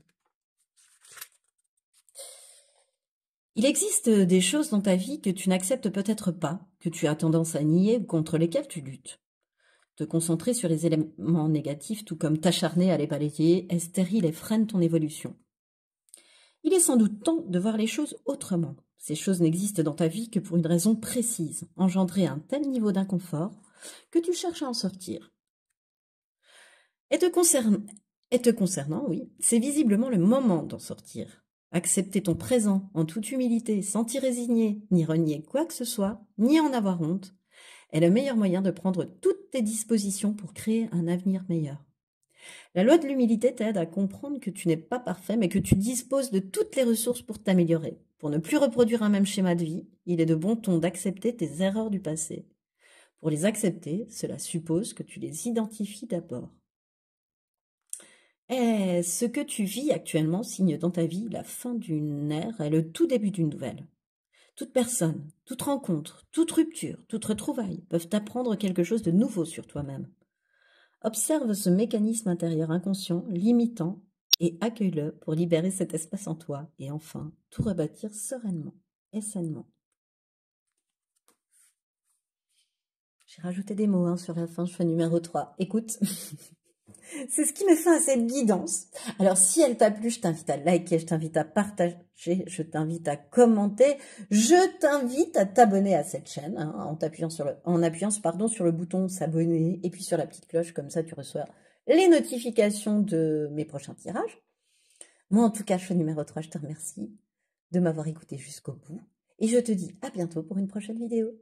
Il existe des choses dans ta vie que tu n'acceptes peut-être pas, que tu as tendance à nier ou contre lesquelles tu luttes. Te concentrer sur les éléments négatifs, tout comme t'acharner à les balayer, est stérile et freine ton évolution. Il est sans doute temps de voir les choses autrement. Ces choses n'existent dans ta vie que pour une raison précise, engendrer un tel niveau d'inconfort que tu cherches à en sortir. Et te, te concernant, oui, c'est visiblement le moment d'en sortir. Accepter ton présent en toute humilité, sans t'y résigner, ni renier quoi que ce soit, ni en avoir honte, est le meilleur moyen de prendre toutes tes dispositions pour créer un avenir meilleur. La loi de l'humilité t'aide à comprendre que tu n'es pas parfait, mais que tu disposes de toutes les ressources pour t'améliorer. Pour ne plus reproduire un même schéma de vie, il est de bon ton d'accepter tes erreurs du passé. Pour les accepter, cela suppose que tu les identifies d'abord. Et ce que tu vis actuellement signe dans ta vie la fin d'une ère et le tout début d'une nouvelle. Toute personne, toute rencontre, toute rupture, toute retrouvaille peuvent apprendre quelque chose de nouveau sur toi-même. Observe ce mécanisme intérieur inconscient, limitant, et accueille-le pour libérer cet espace en toi et enfin tout rebâtir sereinement et sainement. J'ai rajouté des mots hein, sur la fin, je fais numéro 3. Écoute. [LAUGHS] C'est ce qui me fait à cette guidance. Alors, si elle t'a plu, je t'invite à liker, je t'invite à partager, je t'invite à commenter, je t'invite à t'abonner à cette chaîne hein, en appuyant sur le bouton s'abonner et puis sur la petite cloche comme ça tu reçois les notifications de mes prochains tirages. Moi, en tout cas, choix numéro 3, je te remercie de m'avoir écouté jusqu'au bout et je te dis à bientôt pour une prochaine vidéo.